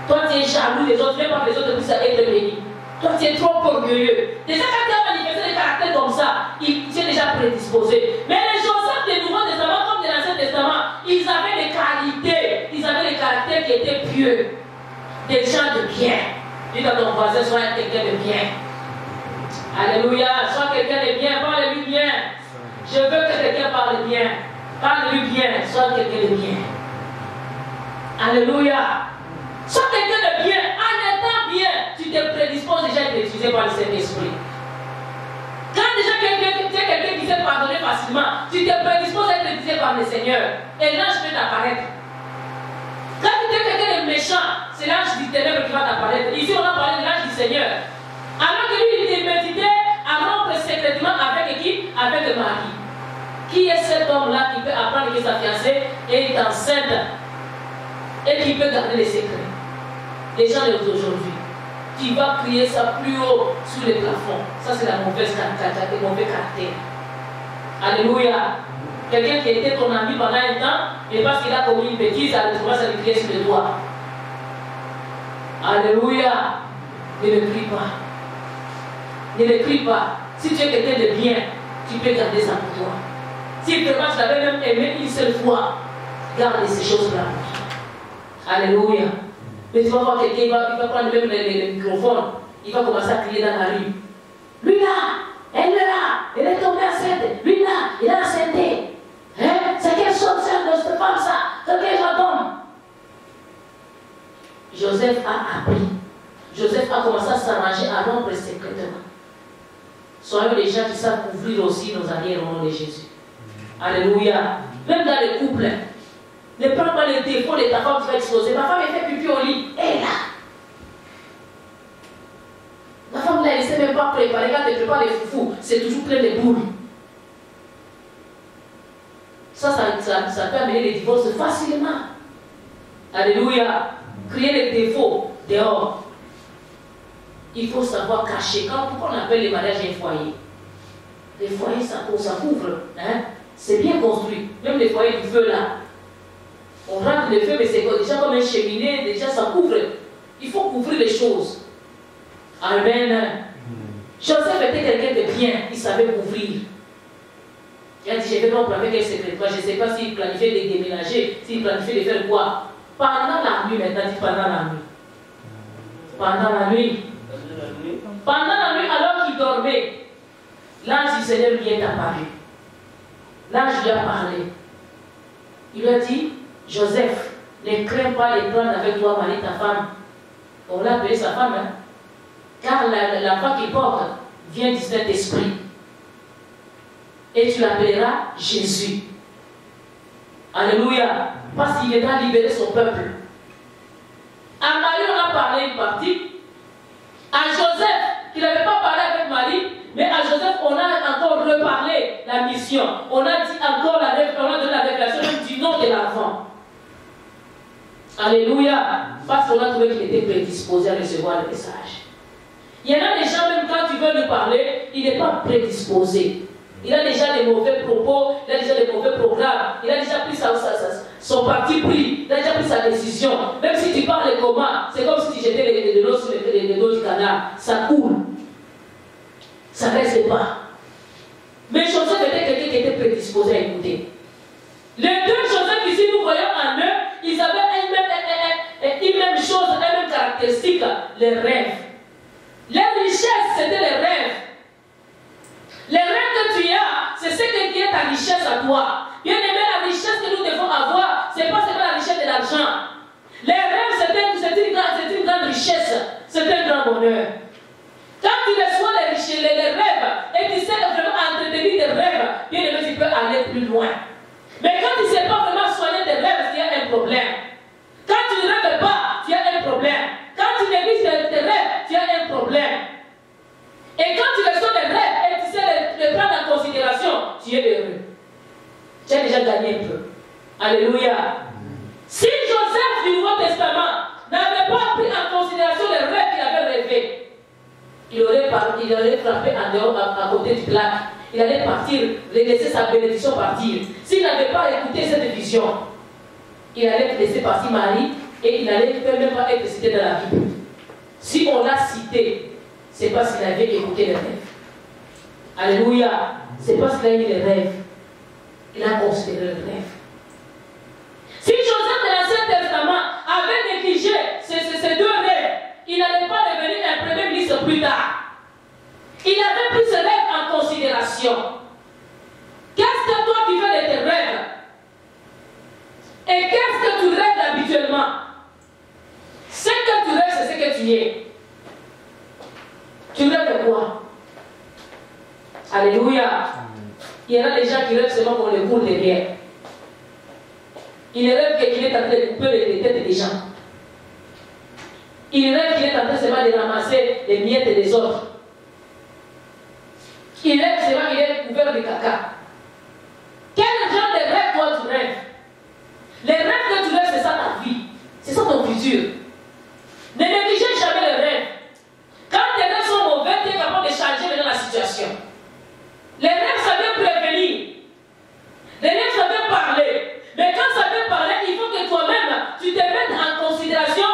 Toi tu es jaloux des autres, même pas les autres puissent être bénis. Toi tu es trop orgueilleux. Déjà quand tu as manifesté des caractères comme ça, il, tu es déjà prédisposé. Mais les Joseph du Nouveau Testament comme de l'Ancien Testament, ils avaient des qualités, ils avaient des caractères qui étaient pieux, des gens de bien. Dis à ton voisin, sois quelqu'un de bien. Alléluia, sois quelqu'un de bien, parle-lui bien. Je veux que quelqu'un parle bien. Parle-lui bien, sois quelqu'un de bien. Alléluia. Sois quelqu'un de bien. En étant bien, tu te prédisposes déjà à être utilisé par le Saint-Esprit. Quand déjà quelqu'un qui sait pardonner facilement, tu te prédisposes à être utilisé par le Seigneur. Et l'ange peut t'apparaître. Quand tu es quelqu'un de méchant, c'est l'ange du ténèbre qui va t'apparaître. Ici, on a parlé de l'ange du Seigneur. Alors que lui, il était médité à rompre secrètement avec qui? Avec Marie. Qui est cet homme-là qui peut apprendre que sa fiancée est enceinte et qui peut garder les secrets Les gens d'aujourd'hui, tu vas crier ça plus haut sous les plafonds. Ça, c'est la mauvaise caractère, le mauvais caractère. Alléluia. Quelqu'un qui était ton ami pendant un temps, et parce qu'il a commis une bêtise, il commence à lui crier sur le doigt. Alléluia. Ne le crie pas. Ne le crie pas. Si tu es quelqu'un de bien, tu peux garder ça pour toi. Si vraiment tu l'avais même aimé une seule fois, garde ces choses-là Alléluia. Voir quelqu'un, il va, prendre même le, microphone, il va commencer à crier dans la rue. Lui là, elle est là, elle est tombée enceinte. Lui là, il a enceinte. Hein? C'est quelle chose de cette femme ça? C'est quel homme Joseph a appris. Joseph a commencé à s'arranger à rompre secrètement. Soyons les gens qui savent couvrir aussi nos arrières au nom de Jésus. Alléluia. Même dans les couples, ne prends pas les défauts de ta femme qui va exploser. Ma femme est fait pipi au lit. Elle est là. Ma femme là, elle ne sait même pas préparer. Quand elle prépare les foufous, c'est toujours plein de boules. Ça, ça, ça, peut amener les divorces facilement. Alléluia. Créer les défauts dehors. Il faut savoir cacher. Quand, pourquoi on appelle les mariages un foyer Les foyers, ça, ça couvre. Hein? C'est bien construit. Même les foyers du feu là. On rentre le feu, mais c'est déjà comme un cheminée, déjà ça couvre. Il faut couvrir les choses. Amen. Joseph était quelqu'un de bien, il savait couvrir. Il a dit, je vais donc avec un secrétaire. Je ne sais pas s'il planifiait de déménager, s'il planifiait de faire quoi. Pendant la nuit, maintenant, dit pendant la nuit. Pendant la nuit. Pendant la nuit, alors qu'il dormait, l'ange du Seigneur lui est apparu. L'ange lui a parlé. Il lui a dit, Joseph, ne crains pas les prendre avec toi, Marie, ta femme. On l'a appelé sa femme, hein? car l'enfant qui porte vient du Saint-Esprit et tu l'appelleras Jésus. Alléluia. Parce qu'il viendra libérer son peuple. À Marie, on a parlé une partie. À Joseph, qui n'avait pas parlé avec Marie, mais à Joseph, on a encore reparlé la mission. On a dit encore la, on a la révélation du nom de l'enfant. Alléluia. Parce qu'on a trouvé qu'il était prédisposé à recevoir le message. Il y en a des gens, même quand tu veux lui parler, il n'est pas prédisposé. Il a déjà des mauvais propos, il a déjà des mauvais programmes, il a déjà pris sa, son parti pris, il a déjà pris sa décision. Même si tu parles comment, c'est comme si tu jetais les, l'eau sur les, du canard. Ça coule. Ça ne reste pas. Mais Joseph était quelqu'un qui était prédisposé à écouter. Les deux Joseph ici, nous voyons en eux, ils avaient une même, une même chose, une même caractéristique, les rêves. Les richesses, c'était les rêves. Les rêves que tu as, c'est ce qui est ta richesse à toi. Bien aimé, la richesse que nous devons avoir, ce n'est pas seulement la richesse de l'argent. Les rêves, c'est une, richesse, c'est un grand bonheur. Quand tu reçois les, les, rêves et tu sais vraiment entretenir tes rêves, bien aimé, tu peux aller plus loin. Mais quand tu ne sais pas vraiment soigner tes rêves, il y a problème. Quand tu ne rêves pas, tu as un problème. Quand tu négliges tes rêves, tu as un problème. Et quand tu reçois des rêves et tu sais les, prendre en considération, tu es heureux. Tu as déjà gagné un peu. Alléluia. Si Joseph du Nouveau Testament n'avait pas pris en considération les rêves qu'il avait rêvés, il aurait, il frappé en dehors à, côté du lac. Il allait partir, laisser sa bénédiction partir. S'il n'avait pas écouté cette vision, partir Marie et il n'allait même pas être cité dans la Bible. Si on l'a cité, c'est parce qu'il avait écouté les rêves. Alléluia. C'est parce qu'il a eu les rêves. Il a considéré les rêves. Si Joseph de l'Ancien Testament avait négligé ces, deux rêves, il n'allait pas devenir un premier ministre plus tard. Il avait pris ce rêve en considération. Qu'est-ce que toi tu fais de tes rêves Et qu'est-ce que tu rêves habituellement Ce que tu tu es. Tu rêves de quoi? Alléluia. Il y en a des gens qui rêvent seulement pour le cours derrière. Il rêve qu'il est en train de couper les têtes des gens. Il rêve qu'il est en train seulement de ramasser les miettes des autres. Il rêve seulement qu'il est couvert de caca. Quel genre de rêve toi tu rêves? Les rêves que tu rêves, c'est ça ta vie. C'est ça ton futur. Ne négligez jamais les rêves. Quand tes rêves sont mauvais, tu es capable de changer maintenant la situation. Les rêves, ça vient prévenir. Les rêves, ça vient parler. Mais quand ça vient parler, il faut que toi-même, tu te mettes en considération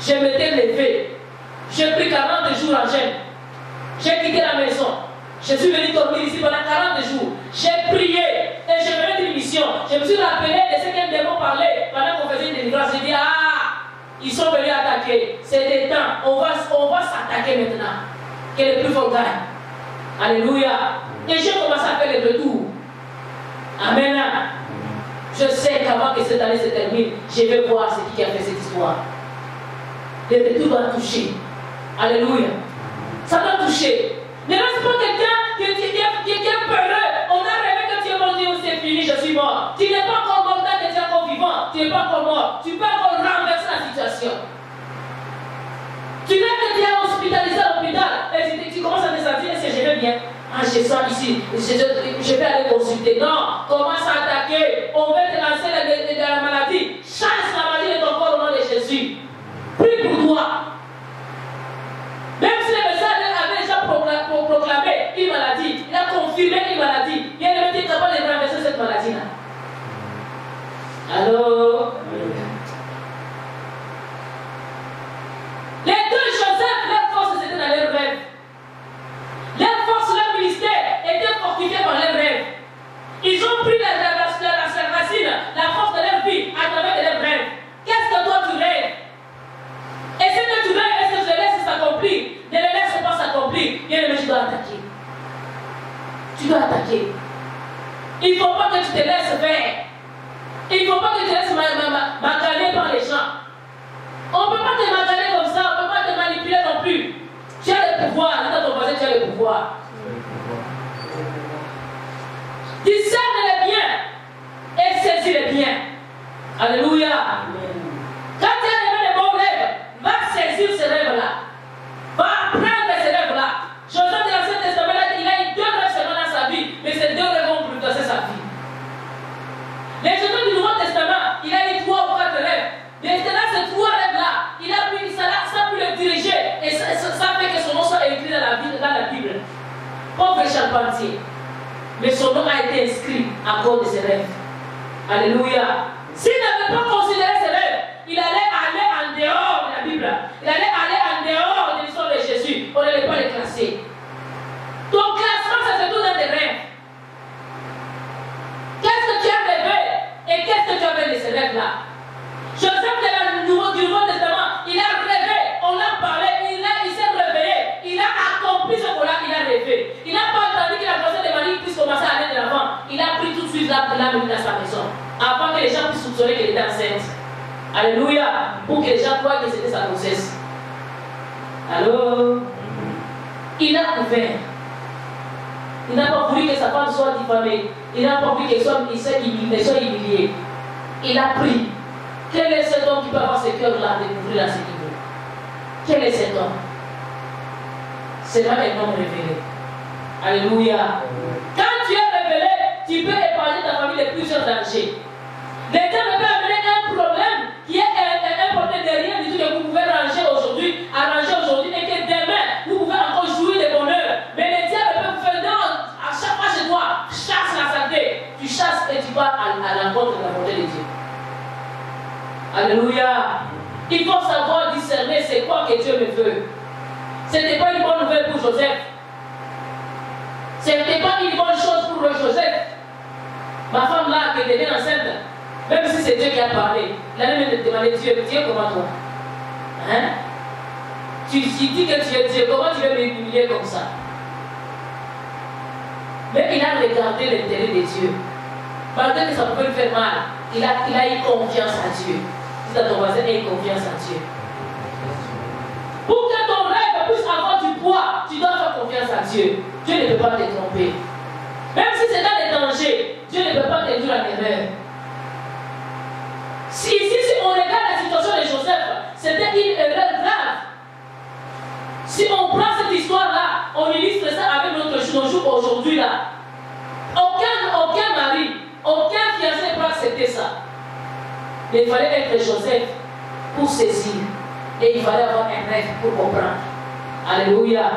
Je m'étais levé. J'ai pris 40 jours en gêne. J'ai quitté la maison. Je suis venu dormir ici pendant 40 jours. J'ai prié et je venais d'une mission. Je me suis rappelé de ce qu'un démon parlait pendant qu'on faisait une délivrance. J'ai dit, ah, ils sont venus attaquer. C'est temps. On va, on va s'attaquer maintenant. Que le plus fort gagne. Alléluia. Et j'ai commencé à faire le retour. Amen. Je sais qu'avant que cette année se termine, je vais voir ce qui a fait cette histoire le retour doit toucher. Alléluia. Ça doit toucher. Ne reste pas quelqu'un qui, qui, qui, est peureux. On a rêvé que tu es mort, oh, c'est fini, je suis mort. Tu n'es pas encore mort tu es encore vivant. Tu n'es pas encore mort. Tu peux encore renverser la situation. Tu n'es que tu es hospitalisé à l'hôpital et tu, commences à te sentir, est-ce bien? Ah, je sens ici, je, vais aller consulter. Non, commence à attaquer? On veut te lancer la, la, la maladie. Chasse la maladie de ton corps au nom de Jésus. Prie pour toi. Même si le médecin avait déjà proclamé une maladie, il a confirmé une maladie, il est capable de Allô? Les deux Joseph, leur force, c'était dans leurs rêves. Leur force, leur ministère était fortifié par leurs rêves. Ils ont pris la, racine, la force de leur vie à travers leurs rêves. Qu'est-ce que toi tu rêves? Est-ce que tu rêves Est-ce que je laisse s'accomplir Ne le laisse pas s'accomplir. Bien aimé, tu dois attaquer. Tu dois attaquer. Il ne faut pas que tu te laisses faire. Il ne faut pas que tu te laisses maganer par les gens. On ne peut pas te maganer comme ça, on ne peut pas te manipuler non plus. Tu as le pouvoir, ton voisin, tu as le pouvoir. Discerne les biens et saisis les biens. Alléluia. Quand tu as les bons rêves, va saisir ces rêves-là. Va apprendre ces rêves-là. Joseph de l'Ancien Testament, il a eu deux rêves seulement dans sa vie, mais ces deux rêves vont bouleverser sa vie. Les Joseph du Nouveau Testament, il a eu trois ou quatre rêves. Maintenant, ces trois rêves-là, il a pu, ça, ça a pu le diriger et ça, ça, fait que son nom soit écrit dans la, dans la Bible. Pauvre charpentier. Mais son nom a été inscrit à cause de ses rêves. Alléluia. S'il n'avait pas considéré ses rêves, il allait aller en dehors de la Bible. Il allait aller en dehors de l'histoire de Jésus. On n'allait pas le classer. Ton classement, ça se trouve dans tes rêves. Qu'est-ce que tu as rêvé et qu'est-ce que tu as fait de ces rêves-là? Joseph du Nouveau, du Nouveau Testament, il a rêvé, on a parlé, il, il s'est réveillé, il a accompli ce qu'on a, il a rêvé. Il n'a pas attendu que la grossesse de Marie puisse commencer à aller de l'avant. Il la, la dans sa maison, avant que les gens puissent soupçonner qu'elle était enceinte. Alléluia, pour que les gens croient que c'était sa grossesse. Allô? Il a ouvert. Il n'a pas voulu que sa femme soit diffamée. Il n'a pas voulu qu'elle soit, soit humiliée. Il a pris. Quel est cet homme qui peut avoir ce cœur-là de couvrir à ce niveau Quel est cet homme? C'est là un homme révélé. Alléluia. Quand révélé, tu peux épargner ta famille de plusieurs dangers. L'État ne peut amener un problème qui est important de rien du tout que vous pouvez ranger aujourd'hui, arranger aujourd'hui et que demain vous pouvez encore jouir de bonheur. Mais les diables peuvent vous faire à chaque fois chez toi, chasse la santé. Tu chasses et tu vas à, à l'encontre de la volonté de Dieu. Alléluia. Il faut savoir discerner c'est quoi que Dieu me veut. Ce n'était pas une bonne nouvelle pour Joseph. Ce n'était pas une bonne chose pour Joseph. Ma femme là, qui devient enceinte, même si c'est Dieu qui a parlé, il a même demandé Dieu, Dieu comment toi? Hein? Tu, dis que tu es Dieu, comment tu veux m'humilier comme ça? Mais il a regardé l'intérêt de Dieu. Malgré que ça pouvait lui faire mal, il a, il a eu confiance à Dieu. À ton voisin, aie confiance à Dieu. Pour que ton rêve puisse avoir du poids, tu dois faire confiance à Dieu. Dieu ne peut pas te tromper. Même si c'est dans les dangers, Dieu ne peut pas te dire en erreur. Si ici, si on regarde la situation de Joseph, c'était une erreur grave. Si on prend cette histoire-là, on illustre ça avec notre jour aujourd'hui là. Aucun, aucun mari, aucun fiancé ne peut accepter ça. Mais il fallait être Joseph pour saisir. Et il fallait avoir un rêve pour comprendre. Alléluia.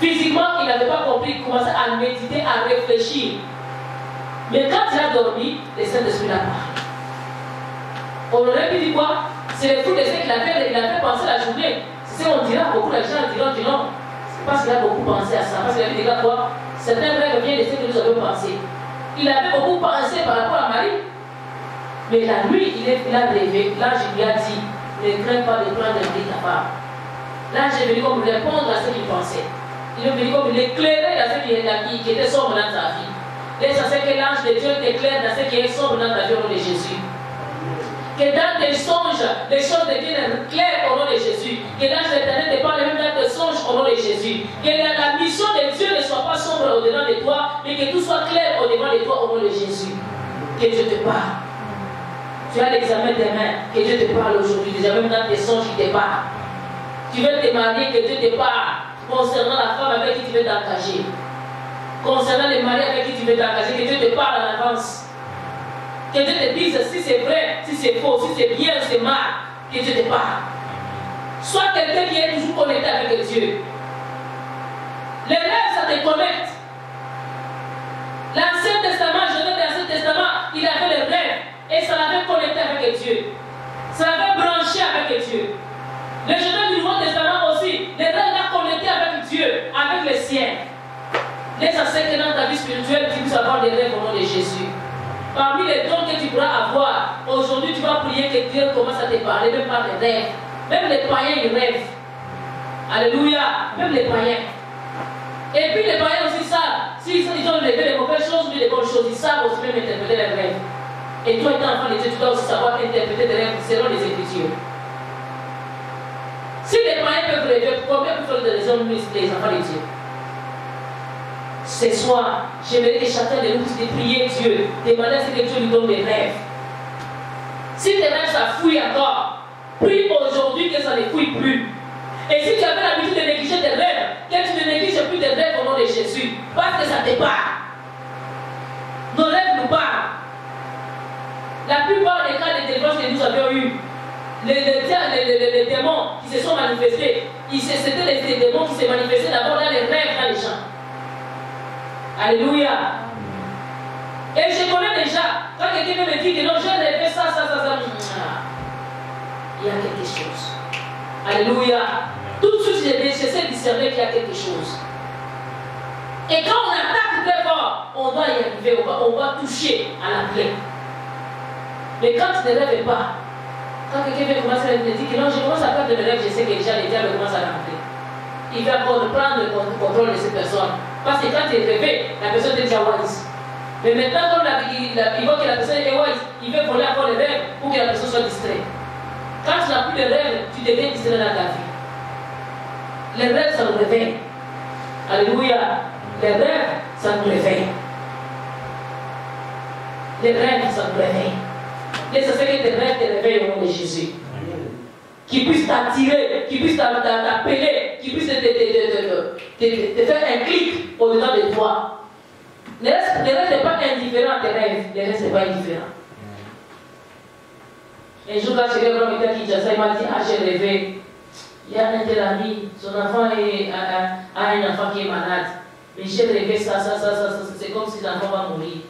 Physiquement, il n'avait pas compris, il commençait à méditer, à réfléchir. Mais quand il a dormi, le Saint-Esprit l'a. On aurait pu dire quoi? C'est le fruit de ce qu'il a fait, il a fait penser la journée. C'est ce qu'on dira, beaucoup de gens diront. C'est parce qu'il a beaucoup pensé à ça. Parce qu'il a dit, déjà quoi Certains rêves viennent de ce que nous avons pensé. Il avait beaucoup pensé par rapport à Marie. Mais la nuit, il, est, il a rêvé. L'ange lui a dit Ne crains pas de prendre ta femme. L'ange est venu comme répondre à ce qu'il pensait. Il est venu comme l'éclairer dans ce qui, qui était sombre dans ta vie. Laisse à ce que l'ange de Dieu t'éclaire dans ce qui est sombre dans ta vie au nom de Jésus. Que dans tes songes, les choses deviennent claires au nom de Jésus. Que l'ange de l'éternel te parle même dans tes songes au nom de Jésus. Que la, mission de Dieu ne soit pas sombre au-devant de toi, mais que tout soit clair au-devant de toi au nom de Jésus. Que Dieu te parle. Tu as l'examen demain, que Dieu te parle aujourd'hui, déjà même dans tes songes, il te parle. Tu veux te marier, que Dieu te parle concernant la femme avec qui tu veux t'engager. Concernant les maris avec qui tu veux t'engager, que Dieu te parle en avance. Que Dieu te dise si c'est vrai, si c'est faux, si c'est bien, si c'est mal. Que Dieu te parle. Sois quelqu'un qui est toujours connecté avec Dieu. Les rêves, ça te connecte. L'Ancien Testament, je de l'Ancien Testament, il avait les rêves et ça l'avait connecté avec Dieu. Ça avait branché avec Dieu. Les jeunes du Nouveau Testament aussi, les rêves l'ont connecté avec Dieu, avec les siens. Laisse à que dans ta vie spirituelle, tu puisses avoir des rêves au nom de Jésus. Parmi les dons que tu pourras avoir, aujourd'hui tu vas prier que Dieu commence à te parler, même par les rêves. Même les païens, ils rêvent. Alléluia. Même les païens. Et puis les païens aussi savent, s'ils ont levé les mauvaises choses ou les bonnes choses, ils savent aussi même interpréter les rêves. Et toi, étant enfant de Dieu, tu dois aussi savoir interpréter des rêves selon les Écritures. Si les païens peuvent rêver, combien peuvent faire les hommes, les enfants de Dieu? Ce soir, j'aimerais que chacun de nous puisse prier Dieu, demander à ce que Dieu lui donne des rêves. Si tes rêves, ça fouille encore, prie aujourd'hui que ça ne fouille plus. Et si tu avais l'habitude de négliger tes rêves, que tu ne négliges plus tes rêves au nom de Jésus, parce que ça te parle. Nos rêves nous parlent. La plupart des cas de délivrance que nous avons eus, les, les, démons qui se sont manifestés, c'était les, démons qui se manifestaient d'abord dans les rêves dans les gens. Alléluia. Et je connais déjà, quand quelqu'un me dit que non, j'ai rêvé ça, ça, ça, ça, il y a quelque chose. Alléluia. Tout de suite, j'essaie de discerner qu'il y a quelque chose. Et quand on attaque très fort, on doit y arriver, on va, on va toucher à la plaie. Mais quand tu ne rêves pas, quand quelqu'un vient commencer à me dire que non, je commence à perdre mes rêves, je sais que déjà les diables commencent à rentrer. Il va prendre le contrôle de ces personnes. Parce que quand tu es rêvé, la personne est déjà wise. Mais maintenant, comme il voit que la personne est wise, il veut voler encore les rêves pour que la personne soit distraite. Quand tu n'as plus de rêves, tu deviens distrait dans ta vie. Les rêves, ça nous réveille. Alléluia. Les rêves, ça nous réveille. Les rêves, ça nous réveille. Laisse ce que tes rêves te réveillent au nom de Jésus. Qui puisse t'attirer, qui puisse t'appeler, qui puisse te, faire un clic au-dedans de toi. Rêves, n'est pas indifférent rêves, n'est pas indifférent. Un jour, quand j'étais vraiment à Kinshasa, il m'a dit Ah, j'ai rêvé. Il y a un tel ami, son enfant a, un enfant qui est malade. Mais j'ai rêvé ça, ça, ça, ça, ça. C'est comme si l'enfant va mourir.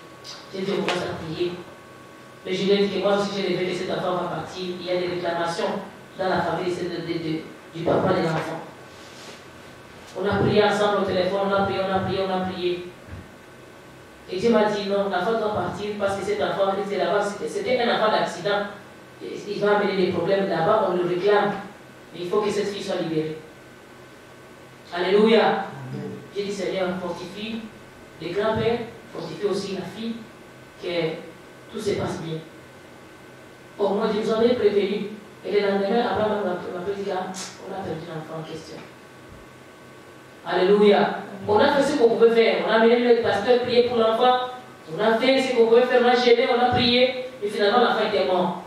J'ai dit On commence à prier. Mais je lui ai dit que moi aussi j'ai rêvé que cet enfant va partir. Il y a des réclamations dans la famille de, de, de, du papa de l'enfant. On a prié ensemble au téléphone, on a prié, on a prié, on a prié. Et Dieu m'a dit non, l'enfant doit partir parce que cet enfant était là-bas, c'était un enfant d'accident il va amener des problèmes là-bas, on le réclame. Mais il faut que cette fille soit libérée. Alléluia. J'ai dit, Seigneur, fortifie les grands-pères, fortifie aussi la fille, que tout se passe bien. Au moins, je vous en ai prévenu. Et le lendemain, Abraham m'a dit, on a perdu l'enfant en question. Alléluia. On a fait ce qu'on pouvait faire. On a amené le pasteur prier pour l'enfant. On a fait ce qu'on pouvait faire. On a gêné, on a prié. Et finalement, l'enfant était mort.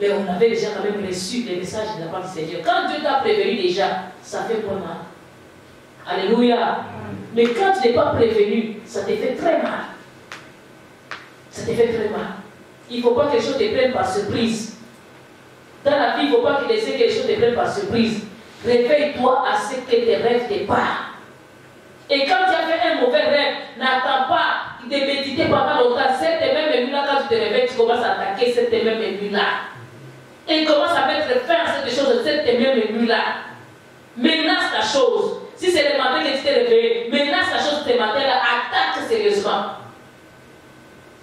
Mais on avait déjà quand même reçu les messages de la part du Seigneur. Quand Dieu t'a prévenu déjà, ça fait pas mal. Alléluia. Mais quand tu n'es pas prévenu, ça te fait très mal. Ça te fait très mal. Il ne faut pas que les choses te prennent par surprise. Dans la vie, il ne faut pas que les choses te prennent par surprise. Réveille-toi à ce que tes rêves te parlent. Et quand tu as fait un mauvais rêve, n'attends pas de méditer pendant longtemps. Cette même nuit-là, quand tu te réveilles, tu commences à attaquer cette même nuit-là. Et commence à mettre fin à cette chose, cette même nuit-là. Menace ta chose. Si c'est le matin que tu t'es réveillé, menace ta chose ce matin-là, attaque sérieusement.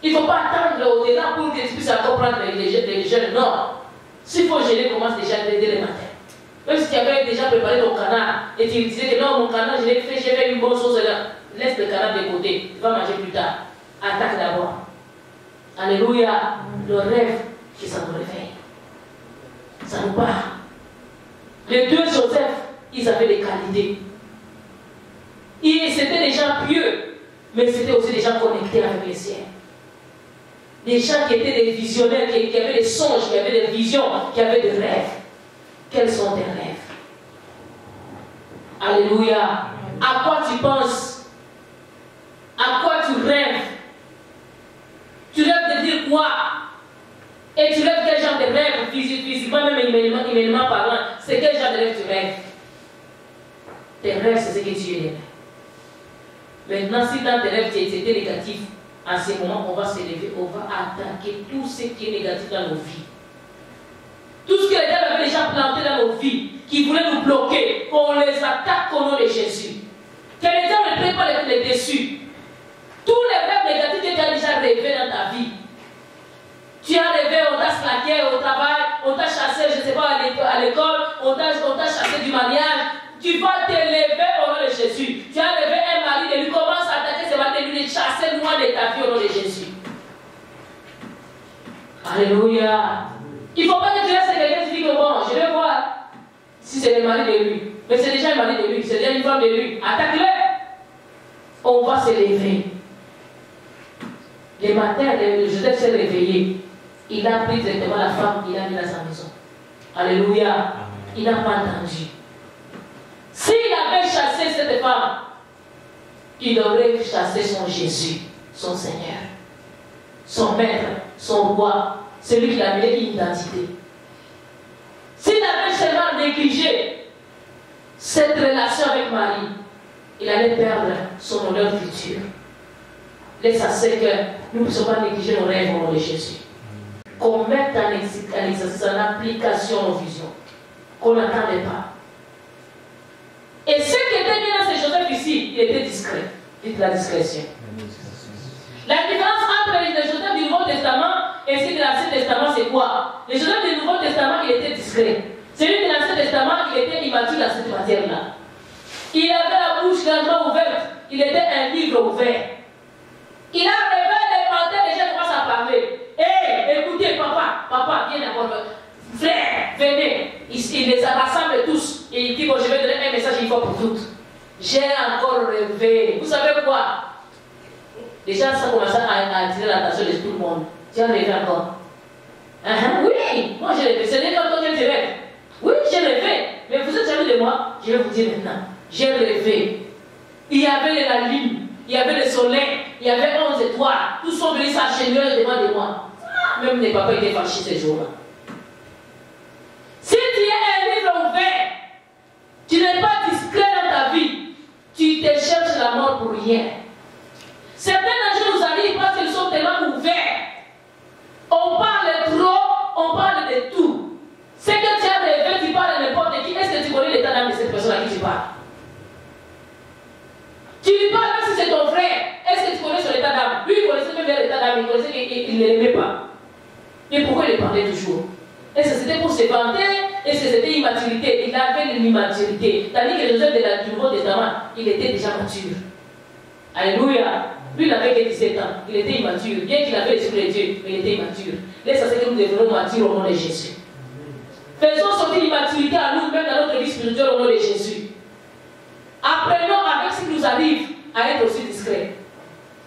Il ne faut pas attendre au-delà pour que tu puisses comprendre les, les jeunes. Non. S'il faut gêner, commence déjà dès le matin. Même si tu avais déjà préparé ton canard et tu disais que non, mon canard, je l'ai fait, j'ai fait une bonne chose là. Laisse le canard de côté. Tu vas manger plus tard. Attaque d'abord. Alléluia. Le rêve qui s'en réveille. Ça nous parle. Les deux Joseph, ils avaient des qualités. C'était des gens pieux, mais c'était aussi des gens connectés avec les siens. Des gens qui étaient des visionnaires, qui, avaient des songes, qui avaient des visions, qui avaient des rêves. Quels sont tes rêves? Alléluia. À quoi tu penses? À quoi tu rêves? Tu rêves de dire quoi? Et tu rêves quel genre de rêve, physiquement, même humainement parlant, c'est quel genre de rêve tu rêves? Tes rêves, c'est ce que tu es. Maintenant, si dans tes rêves, tu étais négatif, à ce moment, on va s'élever, on va attaquer tout ce qui est négatif dans nos vies. Tout ce que les diable avait déjà planté dans nos vies, qui voulait nous bloquer, on les attaque au nom de Jésus. Que les ne prenne pas les, dessus. Tous les rêves négatifs que tu as déjà rêvés dans ta vie, tu as rêvé, on t'a slaqué au travail, on t'a chassé, je ne sais pas, à l'école, on t'a chassé du mariage. Tu vas te lever au nom de Jésus. Tu as levé un mari et lui commence loin de ta vie au nom de Jésus. Alléluia. Il ne faut pas que tu restes quelqu'un qui dit que bon, je vais voir si c'est le mari de lui. Mais c'est déjà un mari de lui, c'est déjà une femme de lui. Attaque-le. On va se lever. Le matin, Joseph s'est réveillé. Il a pris directement la femme, il a mis dans sa maison. Alléluia. Il n'a pas entendu. S'il avait chassé cette femme, il aurait chassé son Jésus, son Seigneur, son Maître, son Roi, celui qui a mis une identité. S'il avait seulement négligé cette relation avec Marie, il allait perdre son honneur futur. Laisse à ce que nous ne puissions pas négliger nos rêves au nom de Jésus. Qu'on mette en exercice, en application nos visions. Qu'on n'attendait pas. Et ce qui était bien dans ce Joseph ici, il était discret. Dites la discrétion. La différence entre les Joseph du Nouveau Testament et celui de l'Ancien Testament, c'est quoi? Le Joseph du Nouveau Testament, il était discret. Celui de l'Ancien Testament, il était immature dans cette matière-là. Il avait la bouche grandement ouverte. Il était un livre ouvert. Il a rêvé les panthères, les gens commencent à parler. Hé, écoutez, papa, papa, viens d'abord. Frère, venez. Il, les rassemble tous. Et il dit, bon, je vais donner un message une fois pour toutes. J'ai encore rêvé. Vous savez quoi? Les gens ça commencé à, attirer l'attention de tout le monde. Tu as rêvé encore? Uh Oui, moi j'ai rêvé. Ce n'est pas toi qui rêve. Oui, j'ai rêvé. Mais vous êtes jamais de moi? Je vais vous dire maintenant. J'ai rêvé. Il y avait la lune, il y avait le soleil, il y avait 11 étoiles. Tous sont venus s'enchaîner devant de moi. Même les papas étaient fâchés ces jours-là. Si tu es un livre ouvert, tu n'es pas discret dans ta vie, tu te cherches Certains dangers nous arrivent parce qu'ils sont tellement ouverts. On parle trop, on parle de tout. Ce que tu as rêvé, tu parles de n'importe qui. Est-ce que tu connais l'état d'âme de cette personne à qui tu parles? Tu lui parles même si c'est ton frère. Est-ce que tu connais son état d'âme? Lui, il connaissait même l'état d'âme, il connaissait qu'il ne l'aimait pas. Mais pourquoi il parlait toujours? Est-ce que c'était pour se vanter? Est-ce que c'était immaturité? Il avait l'immaturité. Tandis que Joseph de la, du Nouveau Testament, il était déjà mature. Alléluia. Lui, il n'avait que 17 ans. Il était immature. Bien qu'il avait l'esprit de Dieu, mais il était immature. Laisse à ce que nous devenons matures au nom de Jésus. Faisons sortir l'immaturité à nous, même dans notre vie spirituelle au nom de Jésus. Apprenons avec ce qui nous arrive à être aussi discret.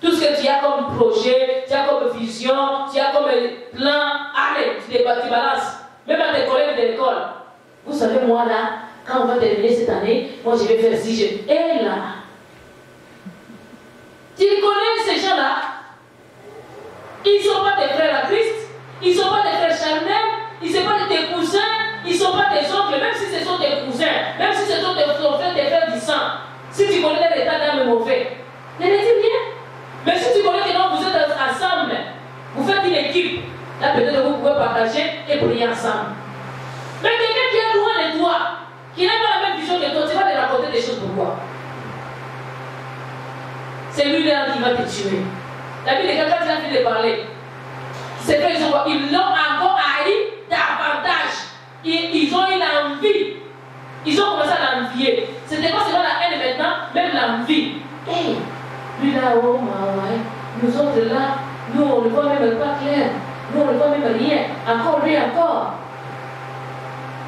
Tout ce que tu as comme projet, tu as comme vision, tu as comme plan, allez, tu, tu balances. Même à tes collègues de l'école. Vous savez, moi là, quand on va terminer cette année, moi je vais faire si je. Et là, tu connais ces gens-là? Ils ne sont pas tes frères à Christ, ils ne sont pas tes frères charnels, ils ne sont pas tes cousins, ils ne sont pas tes oncles, même si ce sont tes cousins, même si ce sont tes frères, tes frères du sang. Si tu connais l'état d'âme mauvais, ne les dis rien. Mais si tu connais que non, vous êtes ensemble, vous faites une équipe, là peut-être vous pouvez partager et prier ensemble. Mais quelqu'un qui est loin de toi, qui n'a pas la même vision que toi, tu vas lui raconter des choses pour toi. C'est lui-là qui va te tuer. La Bible quand il a fini de parler, c'est qu'ils ont, ils l'ont encore haï davantage. Ils, ils ont eu l'envie. Ils ont commencé à l'envier. C'était pas seulement la haine maintenant, même l'envie. Hey, lui là, oh, nous autres là, nous on ne voit même pas clair. Nous on ne voit même rien. Encore lui, encore.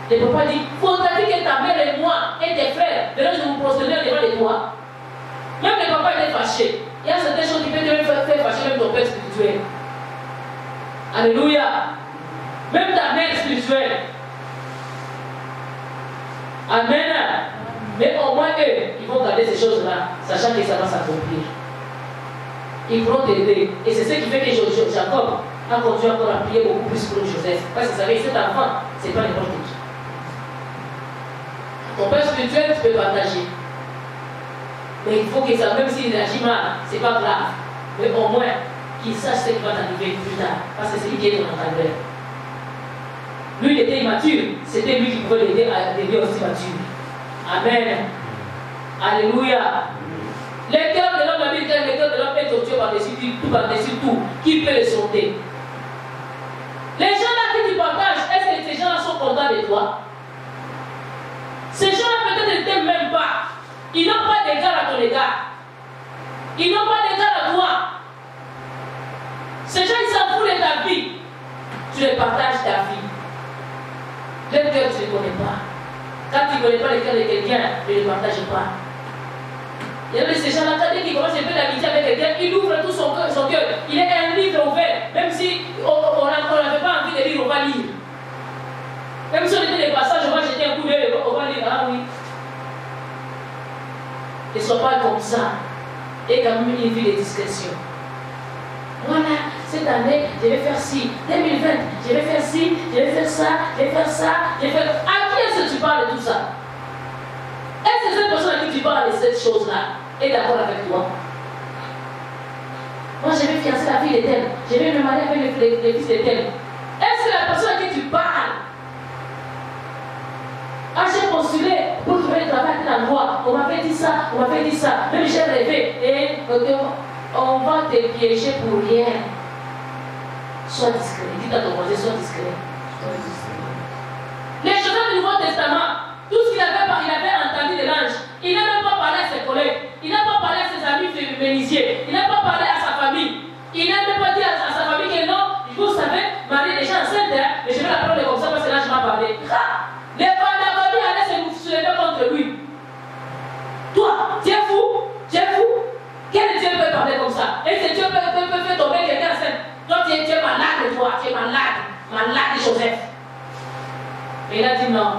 Le papa dit, faudra-t-il que ta mère et moi et tes frères venons nous prosterner devant de toi Même le papa était fâché. Il y a certaines choses qui peuvent te faire, fâcher même ton père spirituel. Alléluia. Même ta mère spirituelle. Amen. Mais au moins eux, ils vont garder ces choses-là, sachant que ça va s'accomplir ils pourront t'aider. Et c'est ce qui fait que Jacob a continué encore à prier beaucoup plus pour Joseph. Parce que vous savez, cet enfant, ce n'est pas n'importe qui. Ton père spirituel, tu peux partager. Mais il faut que ça, même s'il agit mal, ce n'est pas grave. Mais au moins, qu'il sache ce qui va t'arriver plus tard. Parce que c'est lui qui est ton encadreur. Lui, il était immature. C'était lui qui pouvait l'aider à devenir aussi mature. Amen. Alléluia. Le cœur de l'homme, la Bible le cœur de l'homme est torturé par-dessus tout, par-dessus tout. Qui peut le sauter? Les gens là qui tu partages, est-ce que ces gens-là sont contents de toi? Ces gens-là peut-être ne t'aiment même pas. Ils n'ont pas d'égard à ton égard. Ils n'ont pas d'égard à toi. Ces gens, ils s'en foutent de ta vie. Tu les partages ta vie. Leur cœur, tu ne connais pas. Quand tu ne connais pas le cœur de quelqu'un, ne le partage pas. Il y a ces gens-là, quand ils commencent à faire l'amitié avec quelqu'un, il ouvre tout son cœur, son cœur. Il est un livre ouvert. Même si on n'avait pas envie de lire, on va lire. Même si on était des passages, on va jeter un coup d'œil, on va lire. Ah oui. Ne sois pas comme ça. Et quand même une vie de discrétion. Voilà, cette année, je vais faire ci. 2020, je vais faire ci, je vais faire ça, je vais faire ça, je vais faire. À qui est-ce que tu parles de tout ça? Est-ce que cette personne à qui tu parles de cette chose-là est d'accord avec toi? Moi, je vais fiancer la fille de. Je vais me marier avec les, fils de. Est-ce que la personne à qui tu parles ah, j'ai postulé pour trouver le travail à l'endroit. On on m'avait dit ça. Même j'ai rêvé. Et on va te piéger pour rien. Sois discret. Dis à ton voisin, sois discret. Les choses du Nouveau Testament, tout ce qu'il avait, il avait entendu de l'ange, il n'a même pas parlé à ses collègues, il n'a pas parlé à ses amis féminisiers, il n'a pas parlé à sa famille, il n'a même pas dit à, sa famille que non, vous savez, Marie est déjà enceinte, hein, mais je vais la prendre comme ça parce que là je m'a parlé. Ah, les femmes de la famille allaient se lever contre lui. Toi, tu es fou, tu es fou. Quel Dieu peut parler comme ça? Et ce Dieu peut, peut, peut faire tomber quelqu'un enceinte. Toi, tu es, malade, toi, tu es malade, malade, Joseph. Mais il a dit non,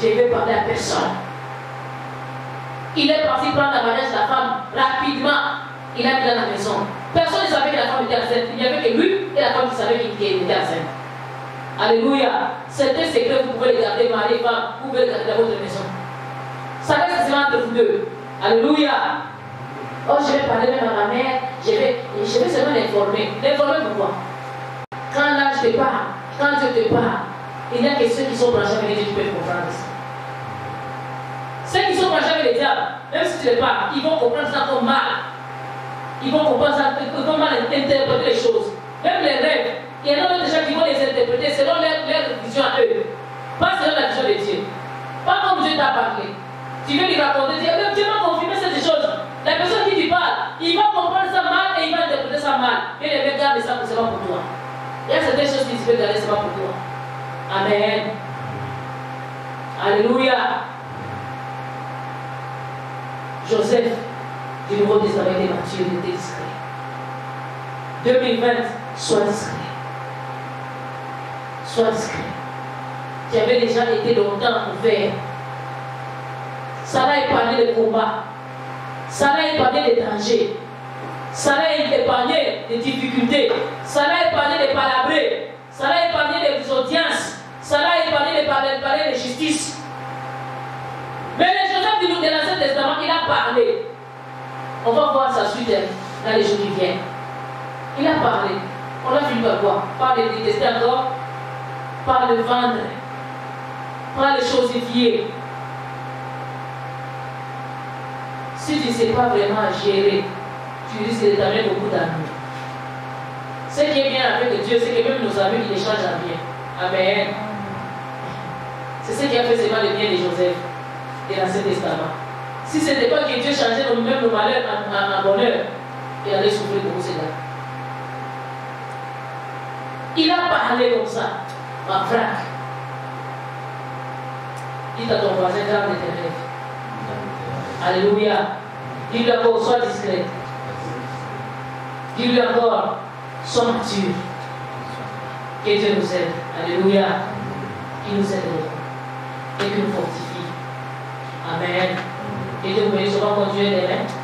je ne vais parler à personne. Il est parti prendre la mariage de la femme rapidement. Il a mis dans la maison. Personne ne savait que la femme était enceinte. Il n'y avait que lui et la femme qui savait qu'il était enceinte. Alléluia. Certains secrets, vous pouvez les garder, mari et femme, vous pouvez les garder dans votre maison. Ça reste seulement entre vous deux. Alléluia. Oh, je vais parler même à ma mère, je vais, je vais seulement l'informer. L'informer pourquoi Quand l'âge te parle, quand Dieu te parle, il n'y a que ceux qui sont branchés avec Dieu qui peuvent comprendre ça. Ceux qui sont branchés avec les diables, même si tu les parles, ils vont comprendre ça comme mal. Ils vont comprendre ça, ils vont mal interpréter les choses. Même les rêves, il y en a gens qui vont les interpréter selon leur, leur vision à eux. Pas selon la vision de Dieu. Pas comme Dieu t'a parlé. Tu veux lui raconter, Dieu, Dieu m'a confirmé cette chose. La personne qui tu parle, il va comprendre ça mal et il va interpréter ça mal. Il va garder ça, c'est pas pour toi. Il y a certaines choses qui tu peux garder, c'est pas pour toi. Amen. Alléluia. Joseph, du Nouveau Testament, était mature, il était discret. 2020, sois discret. Sois discret. Tu avais déjà été longtemps ouvert. Sarah épargné le combat. Sarah épargné les dangers. Sarah épargné les difficultés. Sarah épargné les palabrés. Sarah épargné les audiences. Sarah épargné les palais de justice. Mais le Joseph du l'Ancien Testament, il a parlé. On va voir sa suite dans les jours qui viennent. Il a parlé. On a fini par quoi Par le détester encore, par le vendre, par le chosifier. Si tu ne sais pas vraiment gérer, tu risques t'amener beaucoup d'amis. Ce qui est bien avec Dieu, c'est que même nos amis, ils échangent à bien. Amen. C'est ce qui a fait seulement le bien de Joseph et l'Ancien Testament. Si ce n'était pas que Dieu changeait nous-mêmes nos malheurs en, bonheur, il allait souffrir beaucoup cela. Il a parlé comme ça, en vrac. Dis à ton voisin, garde tes rêves. Alléluia. Dis-lui encore, sois discret. Dis-lui encore, sois mature. Que Dieu nous aide. Alléluia. Qu'il nous aide et qu'il nous fortifie. Amen. Et Dieu vous. On va continuer demain.